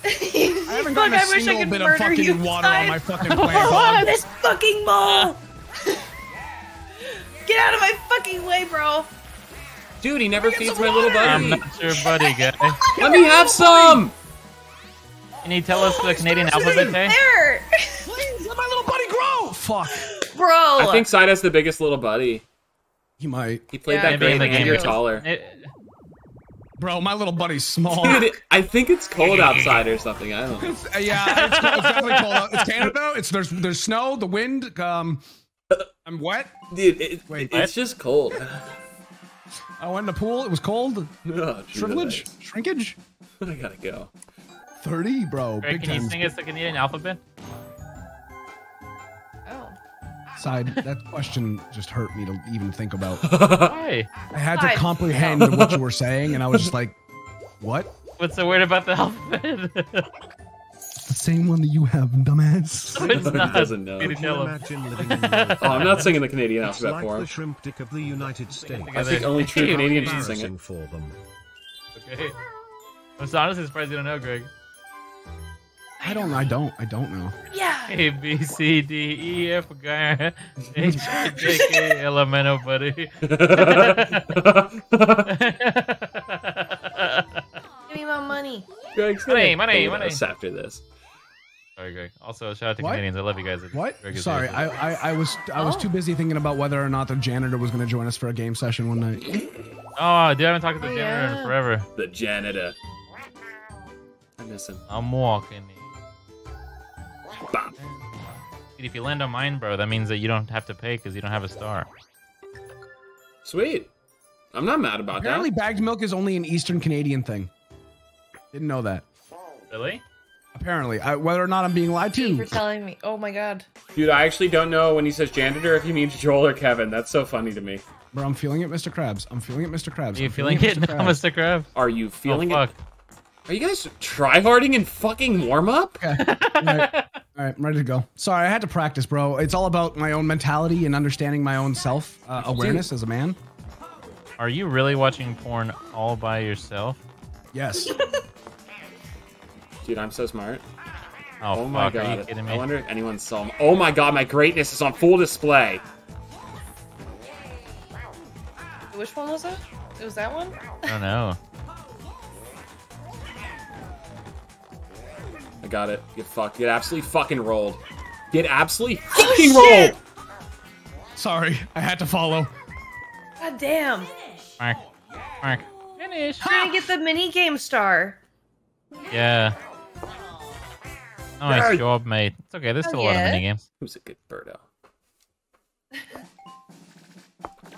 I (laughs) I haven't gotten a I wish I single could bit of murder you fucking water on my (laughs) fucking way. Oh, Bob. this fucking mole! Get out of my fucking way, bro! Dude, he never feeds some my little water. I'm buddy. not your buddy, guy. (laughs) Let me have some. Can you tell us the Canadian alphabet, Tay? There, Please, let my little buddy grow. Fuck. bro. I think Side has the biggest little buddy. He might. He played Yeah, that Maybe great in the and game you're taller. it- Bro, my little buddy's small. Dude, I think it's cold outside or something. I don't know. Uh, yeah, it's, cold. it's definitely cold. out. It's Canada. It's there's there's snow, the wind. Um, I'm wet. Dude, it, Wait, it's just cold. I went in the pool. It was cold. Oh, Shrivelage, shrinkage. I gotta go. Thirty, bro. Greg, Big can you sing us the Canadian alphabet? Side. That question just hurt me to even think about. Why? I had to Side. comprehend what you were saying, and I was just like, "What?" What's so weird about the alphabet? (laughs) The same one that you have, dumbass. No, it's He not. doesn't know. Can you Could you tell him? imagine (laughs) living in Europe? Oh, I'm not singing the Canadian It's alphabet like for the him. shrimp dick of the United States. I think only true Hey, Canadians should sing it. For them. Okay. I'm so honestly surprised you don't know, Greg. I don't. I don't. I don't know. Yeah. A B C D E F G H I J K L M N O buddy. (laughs) Give me my money. Greg's Money, gonna money, hate money. us after this. Sorry, Greg. Also, shout out to What? Canadians. I love you guys. What? Greg Sorry. I, I, I was I was Oh. too busy thinking about whether or not the janitor was going to join us for a game session one night. Oh, dude, I haven't talked to the Oh, janitor in forever. The janitor. I miss him. I'm walking. Bam. Dude, if you land on mine, bro, that means that you don't have to pay because you don't have a star. Sweet. I'm not mad about that. Apparently, that. bagged milk is only an Eastern Canadian thing. Didn't know that. Really? Apparently, I, whether or not I'm being lied to. you for to. telling me. Oh my god. Dude, I actually don't know when he says janitor if he means Joel or Kevin. That's so funny to me. Bro, I'm feeling it, Mr. Krabs. I'm feeling it, Mr. Krabs. Are you I'm feeling it now, Krabs. Mr. Crab? Are you feeling oh, it? fuck. Are you guys tryharding in fucking warm up? Okay. (laughs) All right. All right, I'm ready to go. Sorry, I had to practice, bro. It's all about my own mentality and understanding my own self uh, awareness as a man. Are you really watching porn all by yourself? Yes. (laughs) Dude, I'm so smart. Oh, Oh my fuck, are you god. kidding me? I wonder if anyone saw me. Oh my god, my greatness is on full display. Which one was it? It was that one? I don't know. Got it. Get fucked. Get absolutely fucking rolled. Get absolutely Oh, fucking shit! rolled! Sorry, I had to follow. God damn. Mark. Mark. Finish. Trying to get the mini game star. Yeah. Nice Right. job, mate. It's okay. There's Oh, still a lot of yeah. minigames. Who's a good birdo?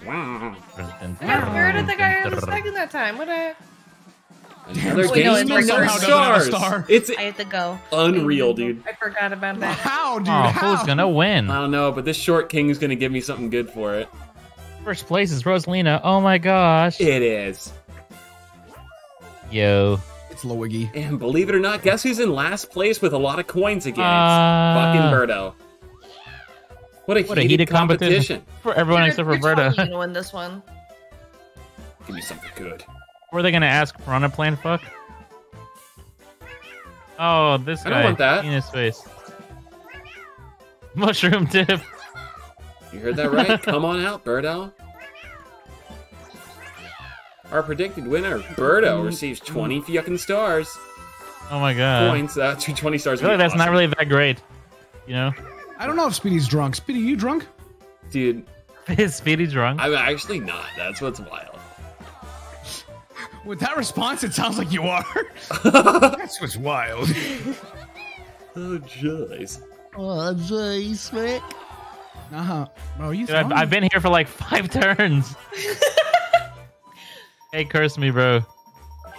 Wow. (laughs) I got third at the guy on the second that time. What I Another Wait, no, game it's with regular. no Somehow have stars. star. It's I had to go. unreal, dude. I forgot about that. How, dude? Oh, How? who's gonna win? I don't know, but this short king is gonna give me something good for it. First place is Rosalina. Oh my gosh. It is. Yo. It's Lowiggy. And believe it or not, guess who's in last place with a lot of coins again? Uh, Fucking Birdo. What a, What a heated, heated competition. competition for everyone You're- except for you're totally Berta. gonna win this one. Give me something good. Were they gonna ask Piranha Plant fuck? Oh, this I guy. don't want that. Penis face. Mushroom tip. You heard that right? (laughs) Come on out, Birdo. Our predicted winner, Birdo, receives 20 fucking stars. Oh my god. Points. Uh, 20 stars. Really, be that's not really that great. You know? I don't know if Speedy's drunk. Speedy, you drunk? Dude, (laughs) Is Speedy drunk? I'm actually not. That's what's wild. With that response, it sounds like you are. (laughs) That's what's wild. (laughs) Oh, jeez. Oh, jeez, Rick. Uh-huh. Bro, you Dude, I've, I've been here for like five (laughs) turns. hey, curse me, bro.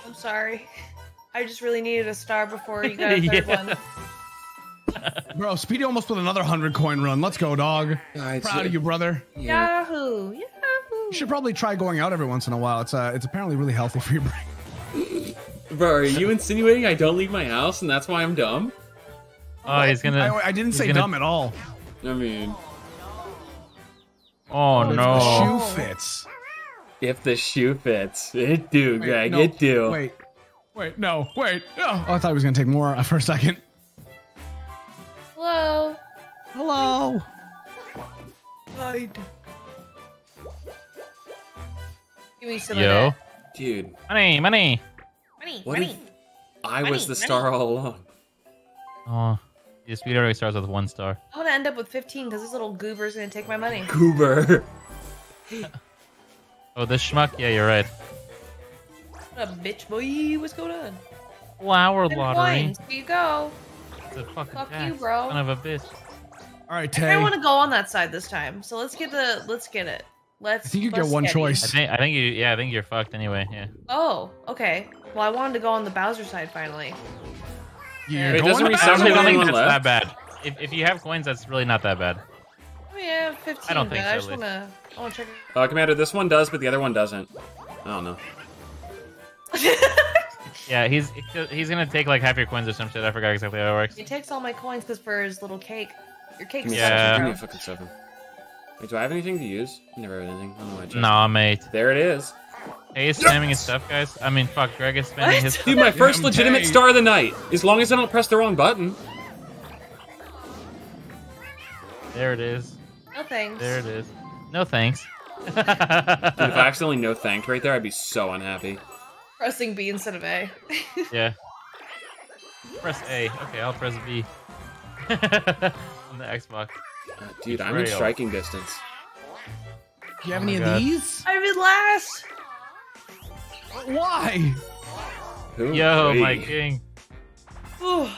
I'm sorry. I just really needed a star before you got a third Yeah. one. Bro, Speedy almost put another 100 coin run. Let's go, dog. Alright, Proud so- of you, brother. Yeah. Yahoo! Yahoo! You should probably try going out every once in a while. It's uh, it's apparently really healthy for your brain. Bro, are you insinuating I don't leave my house and that's why I'm dumb? Oh, he's gonna. I, I didn't say gonna- dumb at all. I mean, Oh The no. shoe fits. if the shoe fits, it do, Wait, Greg, no, it do. Wait, wait, no, wait. Oh, I thought he was gonna take more uh, (laughs) for a second. Hello. Hello. Hide. Give me some Yo. of that. Dude, Money, money. Money, What money. if- I Money, was the money. star all along. Oh, your speed already starts with one star. I'm gonna end up with 15 because this little goober's gonna take my money. Goober. (laughs) Oh, this schmuck. Yeah, you're right. What a bitch boy? What's going on? Flower Ten lottery. coins. Here you go. It's a fucking Fuck you, bro. Son of a bitch. All right, Tay. I want to go on that side this time. So let's get the let's get it. Let's. I think you get let's one get choice. I think. I think you. Yeah, I think you're fucked anyway. Yeah. Oh, okay. Well, I wanted to go on the Bowser side finally. You're Wait, doesn't to we Bowser? I actually don't think anyone that's left? that bad. If, if you have coins, that's really not that bad. Oh yeah, 15. I don't but think I just wanna. I wanna check. Uh, Commander, this one does, but the other one doesn't. I don't know. (laughs) Yeah, he's he's gonna take like half your coins or some shit. I forgot exactly how it works. he takes all my coins because for his little cake. Your cake's Give me, Yeah. give me a fucking seven. Wait, do I have anything to use? I never have anything. I don't know why Nah, mate. There it is. Hey, he's spamming his stuff, guys. I mean, fuck, Greg is spamming What? his. Dude, my first legitimate Tay. star of the night. As long as I don't press the wrong button. There it is. No thanks. There it is. No thanks. Dude, if I (laughs) accidentally no thanked right there, I'd be so unhappy. Pressing B instead of A. (laughs) yeah. Press A. Okay, I'll press B. (laughs) On the Xbox. Uh, dude, I'm in striking distance. Do you have Oh any of God. these? I'm in last. Why? Who? Yo, Wait. my king. Ooh,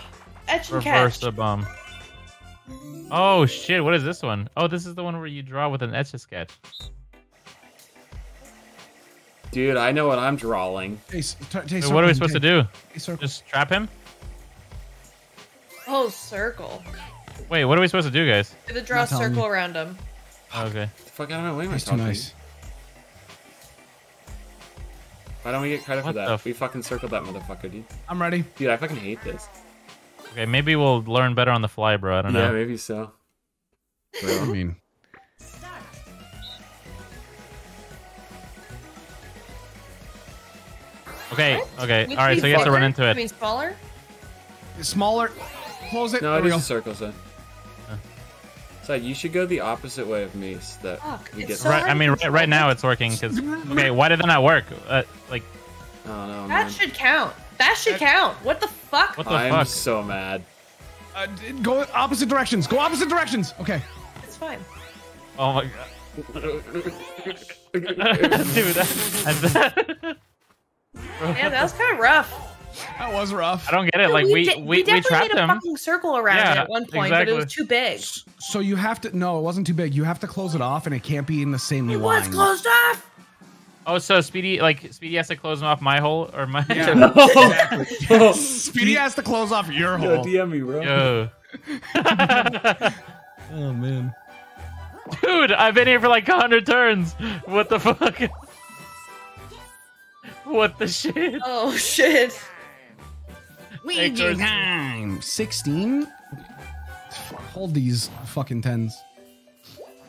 etch and Reverse catch. the bomb. Oh shit! What is this one? Oh, this is the one where you draw with an etch a sketch. Dude, I know what I'm drawing. Tay, s- t- Tay, Wait, what are we supposed to do? Just trap him? Oh, circle. Wait, what are we supposed to do, guys? You have to draw a Not telling circle you. around him. Okay. Get the fuck out of my way, He's too myself. nice. Why don't we get credit What for the that? f- We fucking circled that motherfucker, dude. I'm ready. Dude, I fucking hate this. Okay, maybe we'll learn better on the fly, bro. I don't know. Yeah, know. maybe so. I Bro. mean, Okay, okay. All right, so you have to run bigger? into I it. mean, smaller? smaller. Close it. No, there it we is go. a circle, son. So you should go the opposite way of me so that Fuck, we get. so Right, I mean, right, right now it's working because. (laughs) Okay, why did that not work? Uh, like, I don't know, That man. should count. That should count. What the fuck? what the I'm fuck? so mad. Uh, go opposite directions. Go opposite directions. Okay. It's fine. Oh my god, (laughs) dude! That, (laughs) Yeah, that was kind of rough. (laughs) That was rough. I don't get it. Like we de- we, we, definitely trapped made a him. fucking circle around Yeah, it at one point, but it was too big. So you have to. No, it wasn't too big. You have to close it off, and it can't be in the same It line. was closed off. Oh, so Speedy like Speedy has to close him off my hole or my. Yeah. (laughs) (laughs) oh, Speedy has to close off your Yo, hole. DM me, bro. Yo. Oh man. Dude, I've been here for like hundred turns. What the fuck? What the shit? Oh shit. Hey, Ouija time. Sixteen. Hold these fucking tens.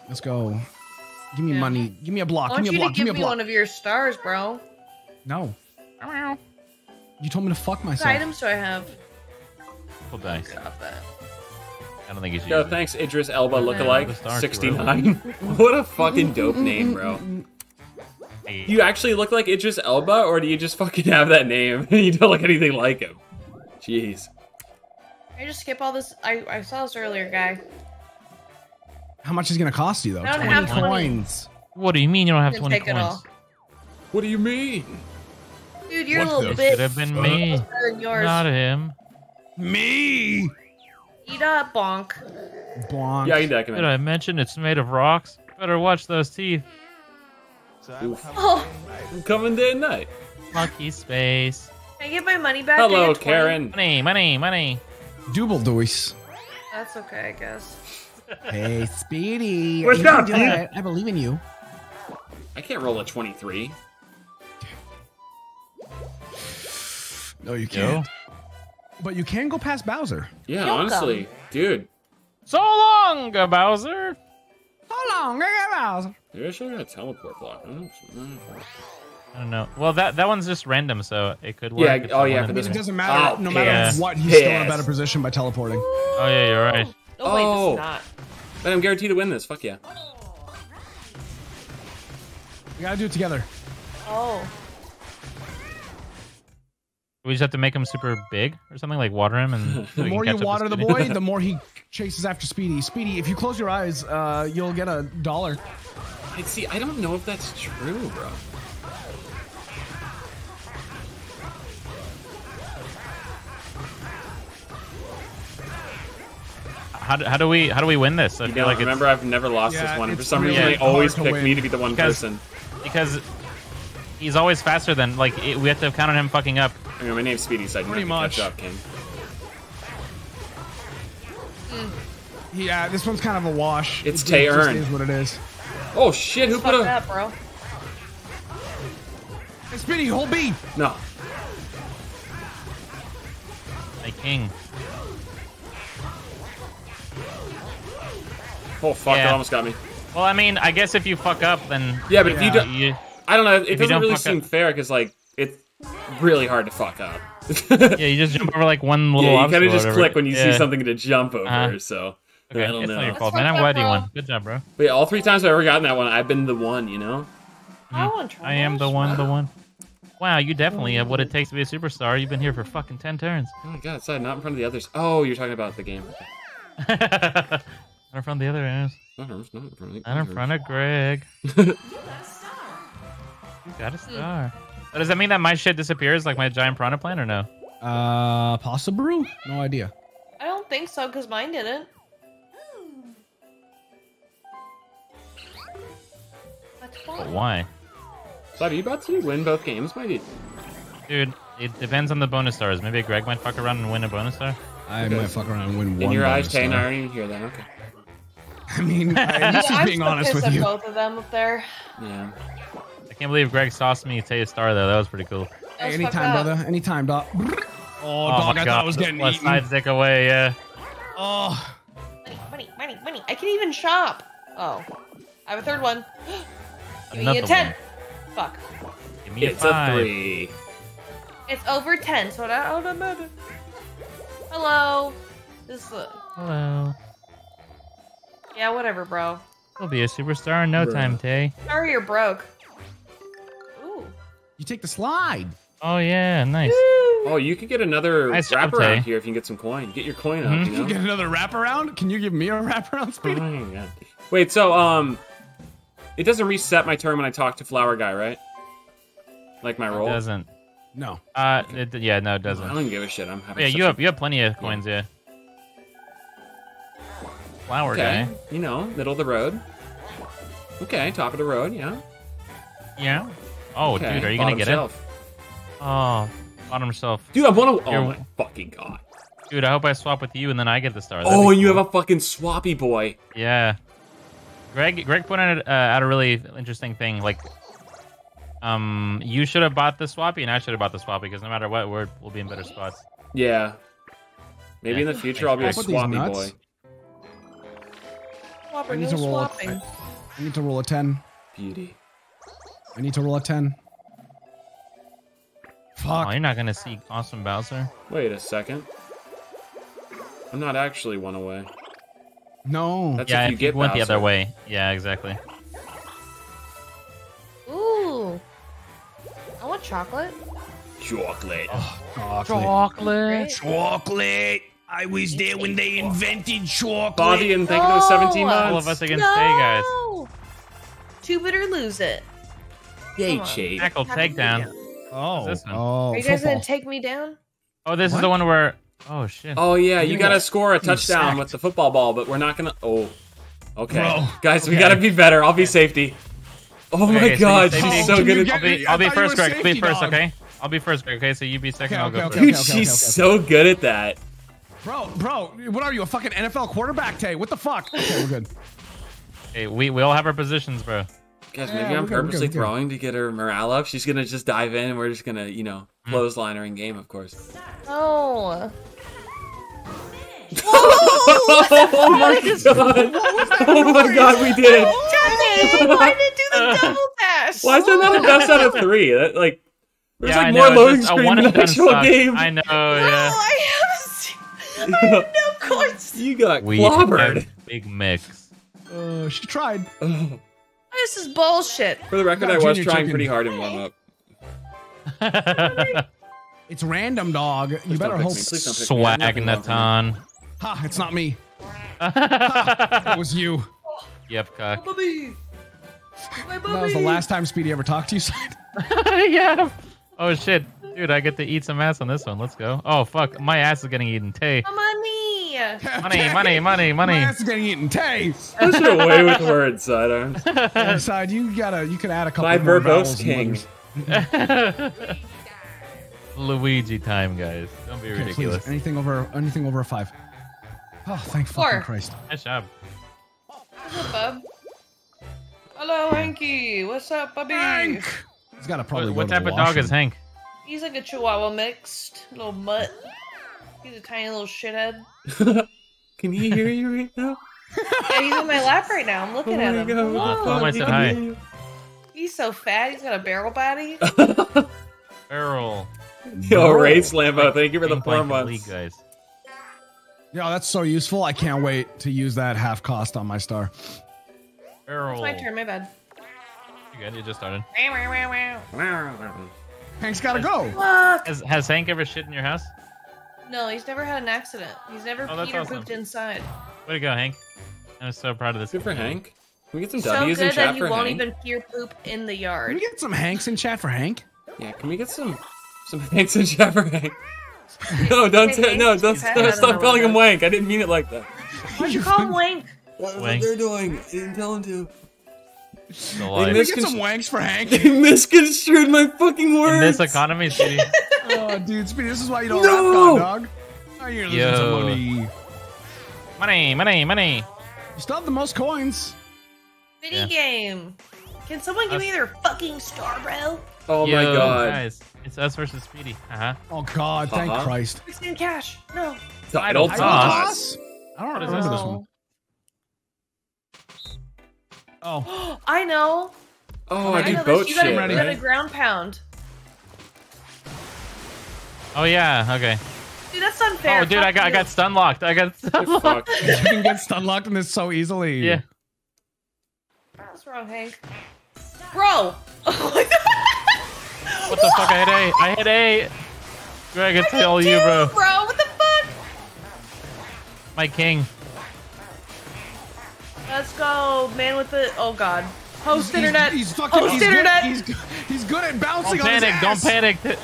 Let's go. Give me Yeah. money. Give me a block. Give me a block. Give give me me a block. one of your stars, bro. No. You told me to fuck myself. What items do I have? Well, thanks. Stop that. I don't think you should. Yo, thanks, Idris Elba The lookalike. 69. (laughs) what a fucking dope name, bro. You actually look like Idris Elba, or do you just fucking have that name and (laughs) you don't look anything like him? Jeez. I just skip all this? I, I saw this earlier, guy. How much is it gonna cost you though? I don't 20 have 20. coins. What do you mean you don't have Didn't twenty take it coins? all. What do you mean? Dude, you're What a little the bit Could have been me, better than yours. not him. Me. Eat up, bonk. Bonk. Yeah, you can Did I mention it's made of rocks? Better watch those teeth. Oh, I'm coming day and night. Monkey space. Can I get my money back? I Hello, get 20. Karen. Money, money, money. Double dois. That's okay, I guess. Hey, Speedy. What's you can up, do dude? it. I believe in you. I can't roll a 23. No, you can't. But you can go past Bowser. Yeah, Welcome. honestly, dude. So long, uh, Bowser. So long, Bowser? Maybe I should have got a teleport block. I don't know. I don't know. Well, that that one's just random, so it could work. Yeah, oh, yeah, wanted for I this mean, to. it doesn't matter. Oh, no matter piss. what, he's still in a better position by teleporting. Oh yeah, you're right. Oh wait, this Oh. is not. But I'm guaranteed to win this. Fuck yeah. We gotta do it together. Oh. We just have to make him super big or something, like water him, and (laughs) The we more you catch up to water the boy, the (laughs) more he chases after Speedy. Speedy, if you close your eyes, uh, you'll get a dollar. I see. I don't know if that's true, bro. How, do, how do we how do we win this? I You feel like remember, I've never lost Yeah, this one. For it's some reason, really they always hard to pick me to be the one Because- person. because he's always faster than like it, we have to count on him fucking up. I mean, my name's Speedy, so I can Pretty catch up, King. Hmm. Yeah, this one's kind of a wash. It's It Tay just Earn. is what it is. Oh shit! Who Fuck put a that, bro. Hey, Speedy, hold B. no? Like king. Oh fuck! Yeah. That almost got me. Well, I mean, I guess if you fuck up, then Yeah, but if you uh, don't- you, I don't know. It doesn't don't really fuck seem up- fair because like it's really hard to fuck up. yeah, you just jump over like one (laughs) little. Yeah, you kind of just click when you see something to jump over. Uh-huh. So Okay, I don't it's know. Not your fault, man. I'm fucked glad up, you won. Good job, bro. But yeah, all three times I've ever gotten that one, I've been the one. You know. I want to. I am the one, the one. Wow, you definitely have what it takes to be a superstar. You've been here for fucking ten turns. Oh my god! Sorry, not in front of the others. Oh, you're talking about the game. (laughs) Okay. Not in front of the other ass. Not in front of the Not in front of Greg. (laughs) you got a star. But does that mean that my shit disappears, like my giant piranha plant, or no? Uh, Pasta Brew? No idea. I don't think so, because mine didn't. That's But why? So are you about to win both games, my dude? Dude, it depends on the bonus stars. Maybe Greg might fuck around and win a bonus star. I Okay. might fuck around and win one. In your eyes, bonus Tay, and I star. already hear that. Okay. (laughs) I mean, I'm Yeah, just I'm being honest with you. both of them up there. Yeah. I can't believe Greg sauced me Tay a star though. That was pretty cool. That was Hey, fucked anytime, brother. Anytime, dog. Oh, Oh, dog, my I god, thought I was getting Let's eaten. side stick away, yeah. Oh, Money, money, money, money. I can even shop. Oh. I have a third one. (gasps) Give me a 10. one. Fuck. Give me a It's a five. three. It's over 10, so that ought to matter. Hello. This is a... Hello. Yeah, whatever, bro. We'll be a superstar in no Bruh. time, Tay. Sorry you're broke. Ooh. you take the slide. Oh yeah, nice. Oh, you could get another Nice job, wraparound Tay. here if you can get some coin. Get your coin up, Mhm. you know? You get another wraparound? Can you give me a wraparound, Oh Speedy? my God. Wait, so um, it doesn't reset my turn when I talk to Flower Guy, right? Like my role? It doesn't. No. Uh, it, yeah, no, it doesn't. I don't give a shit. I'm having. Yeah, such you a- have you have plenty of coins, yeah. Flower Okay, guy. you know, middle of the road. Okay, top of the road. Yeah. Yeah. Oh, okay. dude, are you bottom gonna get shelf. it? Oh, bottom shelf. Dude, I want to. Oh You're- my fucking god. Dude, I hope I swap with you and then I get the star. That'd Oh, be and you have a fucking swappy boy. Yeah. Greg, Greg pointed out, uh, out a really interesting thing. Like, um, you should have bought the swappy, and I should have bought the swappy because no matter what, we're, we'll be in better spots. Yeah. Maybe Yeah. in the future I'll be a Up these swappy nuts. boy. Swapper, I need no to roll a- swapping. I need to roll a 10. Beauty. I need to roll a 10. Oh, Fuck. you're not gonna see awesome Bowser. Wait a second. I'm not actually one away. No. That's yeah, if you get went the Bowser. other way. Yeah, exactly. Ooh. I want chocolate. Chocolate. Oh, chocolate. Chocolate. Chocolate. I was there when they invented chocolate. Bobby and thinking it was 17 months. All of us against Tay, guys. No! Tube it or lose it. Yay, Come. Chase. Tackle takedown. Oh. What's this one? Oh, Are you guys football. gonna take me down? Oh, this is the one where. Oh shit. Oh yeah, you You're gotta score a touchdown with the football ball, but we're not gonna. Oh, okay, Bro, guys, we gotta be better. I'll be safety. Oh my Okay, so god, you she's safety- so good at. get- I'll be, I I'll be thought you first, were Greg. I'll be safety first, dog. okay? I'll be first, Greg. Okay, so you be second. Okay, I'll go okay, first. Dude, okay, she's okay. so good at that. Bro, bro, what are you, a fucking NFL quarterback, Tay? What the fuck? Okay, we're good. Hey, we we all have our positions, bro. Guys, maybe we're I'm purposely good, throwing to get her morale up. She's gonna just dive in, and we're just gonna, you know, hmm. clothesliner in game, of course. Oh. (laughs) oh my god! Oh my god, we did! Dang, why did it do the (laughs) double dash? Why is that not a best out of three? That like, there's yeah, like know, more it's loading just screen one than the actual sucks. game. I know, No, yeah. I haven't. (laughs) I have no coins. You got We clobbered. big mix. Uh, she tried. Oh. This is bullshit. For the record, I was Junior trying Chicken. pretty hard in one up. (laughs) It's random, dog. You better don't pick hope. me. Please don't me. Swag nothing wrong for me. Natan. Ha! It's not me. (laughs) It was you. Yep, cock. Bubby. My That was the last time Speedy ever talked to you. Side. yeah. Oh shit, dude, I get to eat some ass on this one. Let's go. Oh fuck, my ass is getting eaten. Tay, Money. money, money, money, My money. ass is getting eaten. Tay. Such a way with words, sidearms. (laughs) Side, you gotta. You could add a couple My more verbose vowels and king. Luigi time, guys. Don't be Okay, ridiculous. please. Anything over. Anything over a five. Oh, thank Four. fucking Christ. Nice job. What's up, bub? Hello, Hanky. What's up, bubby? Hank. He's gotta probably. What, what type the of dog is. Hank? He's like a Chihuahua mixed, little mutt. He's a tiny little shithead. (laughs) Can he hear you right now? Yeah, he's in my lap right now. I'm looking Oh at him. god. Oh, what tell I said hi. (laughs) He's so fat. He's got a barrel body. (laughs) Barrel. Yo, Race Lambo, thank you for the Ping four pong months. League, guys. Yo, that's so useful. I can't wait to use that half cost on my star. Barrel. It's my turn. My bad. You good? You just started. Hank's gotta go. Fuck. Has, has Hank ever shit in your house? No, he's never had an accident. He's never Oh, peed or awesome. pooped inside. Way to go, Hank. I'm so proud of this. Good for Hank. Can we get some So W's in good that he won't Hank? even pee or poop in the Can yard. we get some Hanks in chat for Hank? Yeah, can we get some some Hanks in chat for Hank? (laughs) No, don't Hey, say, no, don't you've had it, I don't stop calling him it wank. I didn't mean it like that. Why'd you call him Wank? That's what Wank. they're doing. I didn't tell him to. Still They alive. Can we missed- get some wanks for Hank? (laughs) They misconstrued my fucking words. In this economy, (laughs) Speedy. oh, dude, Speedy, this is why you don't No! rap God, dog. Oh, you're losing Yo. some money. money, money, money. You still have the most coins. Mini Yeah. game. Can someone give me their fucking star, bro? oh my god. Guys, it's us versus Speedy. Uh huh. Oh God, thank Uh-huh. Christ. 16 cash. No. Title I I toss. toss. I don't remember this? this one. Oh, (gasps) I know. Oh, I I do know boat this. You gotta, shit. You gotta ground pound. Oh yeah. Okay. Dude, that's unfair. Oh, dude, I Fuck got I got stun locked. I got stun Fuck. locked. (laughs) you can get stun locked in this so easily. Yeah. What's wrong, Hank? Bro! Oh my god! What the fuck? I hit A. I hit A. Greg, it's all you, bro. Bro, what the fuck? My king. Let's go, man with the. Oh god. Host He's- internet. He's, fucking. Host he's internet. Good, he's, he's good at bouncing Don't bouncing on his panic. Don't panic.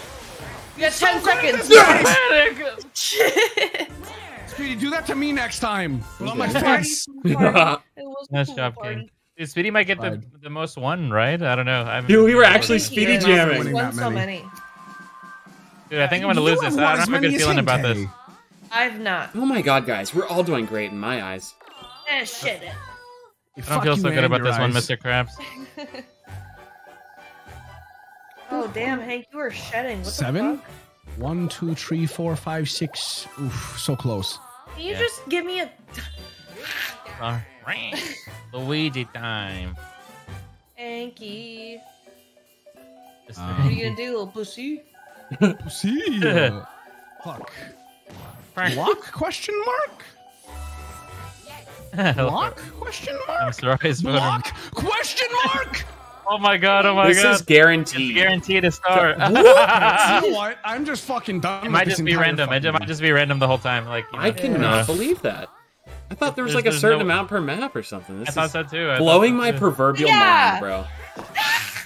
You got 10 good at seconds. this. Panic. (laughs) Speedy, do that to me next time. On my face. Nice job. King. Dude, Speedy might get the, the most one, right? I don't know. I haven't- Dude, we were actually Thank speedy jamming. Won that so many. many. Dude, I think I'm gonna You lose this. I don't have a good feeling about Kay. this. I've not. Oh my god, guys, we're all doing great in my eyes. Eh, shit. You I don't feel so good about your this one. Mr. Krabs. (laughs) Oh, damn, Hank, you are shedding. What Seven? One, two, three, four, five, six. Oof, so close. Can you Yeah. just give me a. (laughs) Luigi time. Hanky. Um, What are you gonna do, little pussy? (laughs) See. Fuck. Frank. Lock? Question mark. Lock? Question I'm mark. sorry, Lock? Question mark. (laughs) Oh my god, oh my this god. This is guaranteed. guaranteed to start. (laughs) you know what? I'm just fucking done. It with might this just be random. It fucking might just be random the whole time. Like you know, I cannot uh, believe that. I thought there was There's- like a certain no- amount per map or something. This I thought is so too. I blowing so my too. proverbial Yeah. mind, bro. that?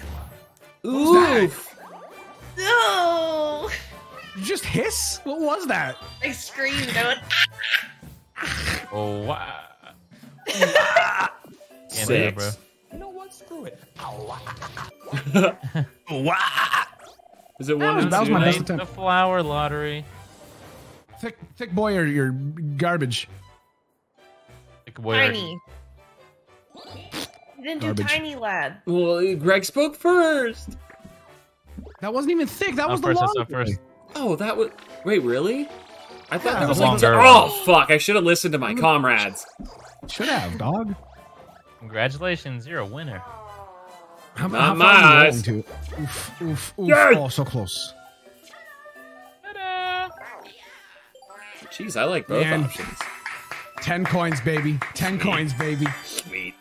Oof. No! You just hiss? What was that? I screamed. I went, (laughs) Oh wow. (laughs) Can't do it, bro. Six. You know what? Screw it. (laughs) Is it one was- and that was my best attempt. The flower lottery. Thick, thick boy, or you're garbage. Like, where- tiny. You didn't Garbage. do tiny lad. Well, Greg spoke first. That wasn't even thick. That oh, was Up the first, long first. Oh, that was. Wait, really? I thought Yeah, that was was like. longer. Oh fuck! I should have listened to my mm-hmm. comrades. Should have, dog. Congratulations, you're a winner. How, Not how my far are you eyes. to? Oof, oof, oof. Yay! Oh, so close. Ta-da! Jeez, I like both Man. options. Ten coins, baby. Ten coins, baby. Sweet.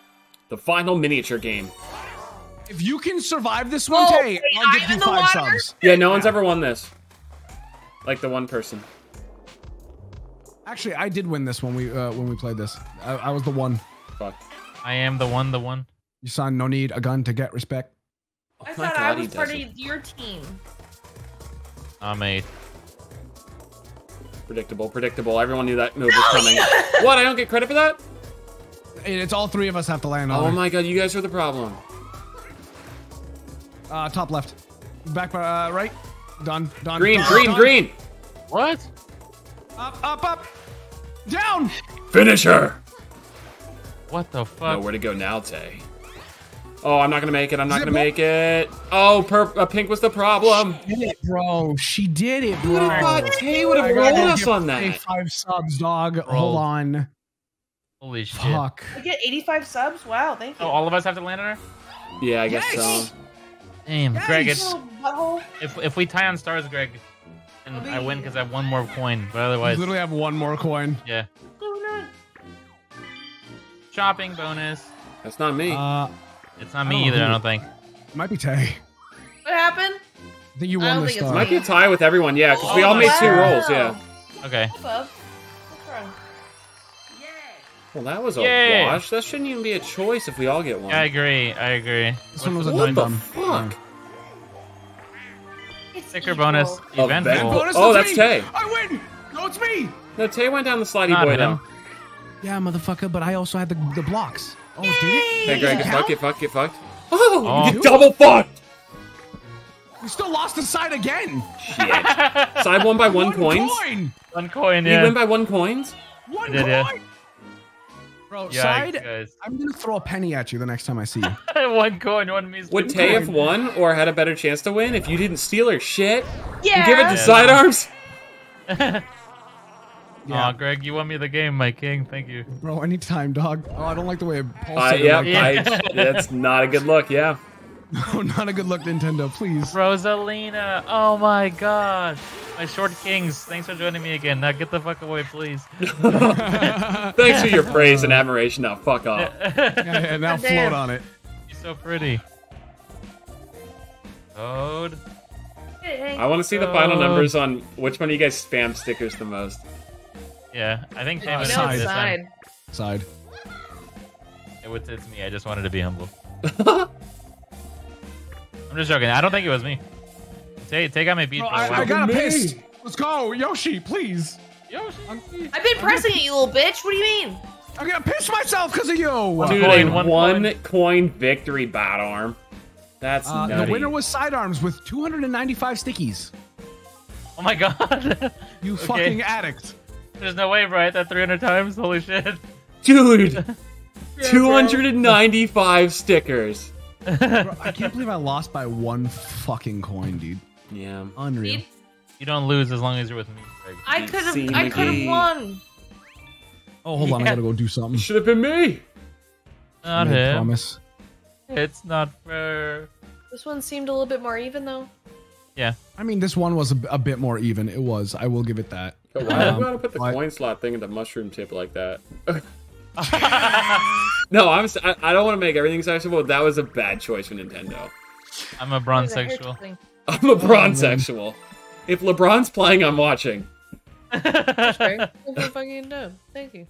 The final miniature game. If you can survive this one, Oh, Tay, wait, I'll give you five water? subs. Yeah, no one's ever won this. Like the one person. Actually, I did win this when we uh, when we played this. I, I was the one. Fuck. I am the one, the one. You son, no need a gun to get respect. I my thought God, I was part of your team. I'm a. Predictable, predictable. Everyone knew that move was coming. (laughs) what? I don't get credit for that? And it's all three of us have to land on. Oh it. my god, you guys are the problem. Uh, top left, back uh, right. Done. Done. Green, done, green, done. green. What? Up, up, up. Down. Finish her. What the fuck? No, where to go now, Tay? Oh, I'm not gonna make it. I'm not Zip gonna up. make it. Oh, pur- uh, pink was the problem. Did it, bro. She did it, bro. I thought Tay would have gotta rolled us on Tay that. Five subs, dog. Roll. Hold on. Holy shit. Fuck. I get 85 subs. Wow, thank you. Oh, all of us have to land on her? Yeah, I guess Yes! so. Damn, Yes! Greg, it's, if, if we tie on stars, Greg, and I'll I win because I have one more coin, but You otherwise, literally have one more coin. yeah. Oh, no. Shopping bonus. That's not me. Uh, It's not me don't know either, I don't think. It might be Tay. What happened? I think you won this think it's. Might be a tie with everyone, yeah, because we Oh, all made two rolls, yeah. Okay. Above. What's wrong? Well, that was a Yay. wash. That shouldn't even be a choice if we all get one. I agree. I agree. This one was What's a the what done the done. fuck? It's Sticker equal. bonus. Oh, Eventful. Eventful. Bonus, Oh, that's that's me. Tay. I win. No, it's me. No, Tay went down the slidey Not boy him. though. Yeah, motherfucker. But I also had the the blocks. Oh, did it? Hey, Greg, Does it get count? fucked, get fucked, get fucked. Oh, Oh. you double fucked. We still lost the side again. Shit. (laughs) Side won by one, coins. coin. One coin, You win by one coins. One did, yeah. coin. Bro, yeah, side. guys. I'm gonna throw a penny at you the next time I see you. (laughs) one coin, one means Would two Tay have won or had a better chance to win if you didn't steal her shit? Yeah. You give it to Yeah. sidearms? (laughs) Yeah. Aw, Greg, you won me the game, my king. Thank you. Bro, anytime, dog. Oh, I don't like the way it Uh, pulsated yeah, like Yeah. I, (laughs) that's not a good look. Yeah. (laughs) No, not a good look, Nintendo. Please. Rosalina, oh my god. My short kings, thanks for joining me again. Now get the fuck away, please. (laughs) (laughs) Thanks for your praise and admiration. Now, fuck off. Yeah, yeah, now God damn. float on it. You're so pretty. Toad. Hey, hey. I want to see the final numbers on which one of you guys spam stickers the most. Yeah, I think Uh, Tam is no, side. this side. Side. It was, it's me. I just wanted to be humble. I'm just joking. I don't think it was me. Take, take out my beat Bro, for a I. I got a Me. piss. Let's go, Yoshi, please. Yoshi. I've been pressing it, you little bitch. What do you mean? I'm gonna piss myself because of you. Dude, coin, a one one, coin. coin victory bat arm. That's Uh, the winner was sidearms with 295 stickies. Oh my god. (laughs) You Okay. fucking addict. There's no way, bro. I hit that 300 times. Holy shit. Dude, (laughs) 295 stickers. Bro, I can't believe I lost by one fucking coin, dude. Yeah. Unreal. You don't lose as long as you're with me, Greg. I could have. I could have won. Oh, hold on. I gotta go do something. Should have been me. Not I him. promise. It's not fair. This one seemed a little bit more even, though. Yeah. I mean, this one was a, a bit more even. It was. I will give it that. But why do Um, we gotta put the but- coin slot thing in the mushroom tip like that? (laughs) (laughs) no, I'm. s- I, I don't want to make everything sexual. That was a bad choice for Nintendo. I'm a bronze It was a hair sexual. I'm a oh, man. sexual. If LeBron's playing, I'm watching. Sorry. I'm fucking dumb. Thank you.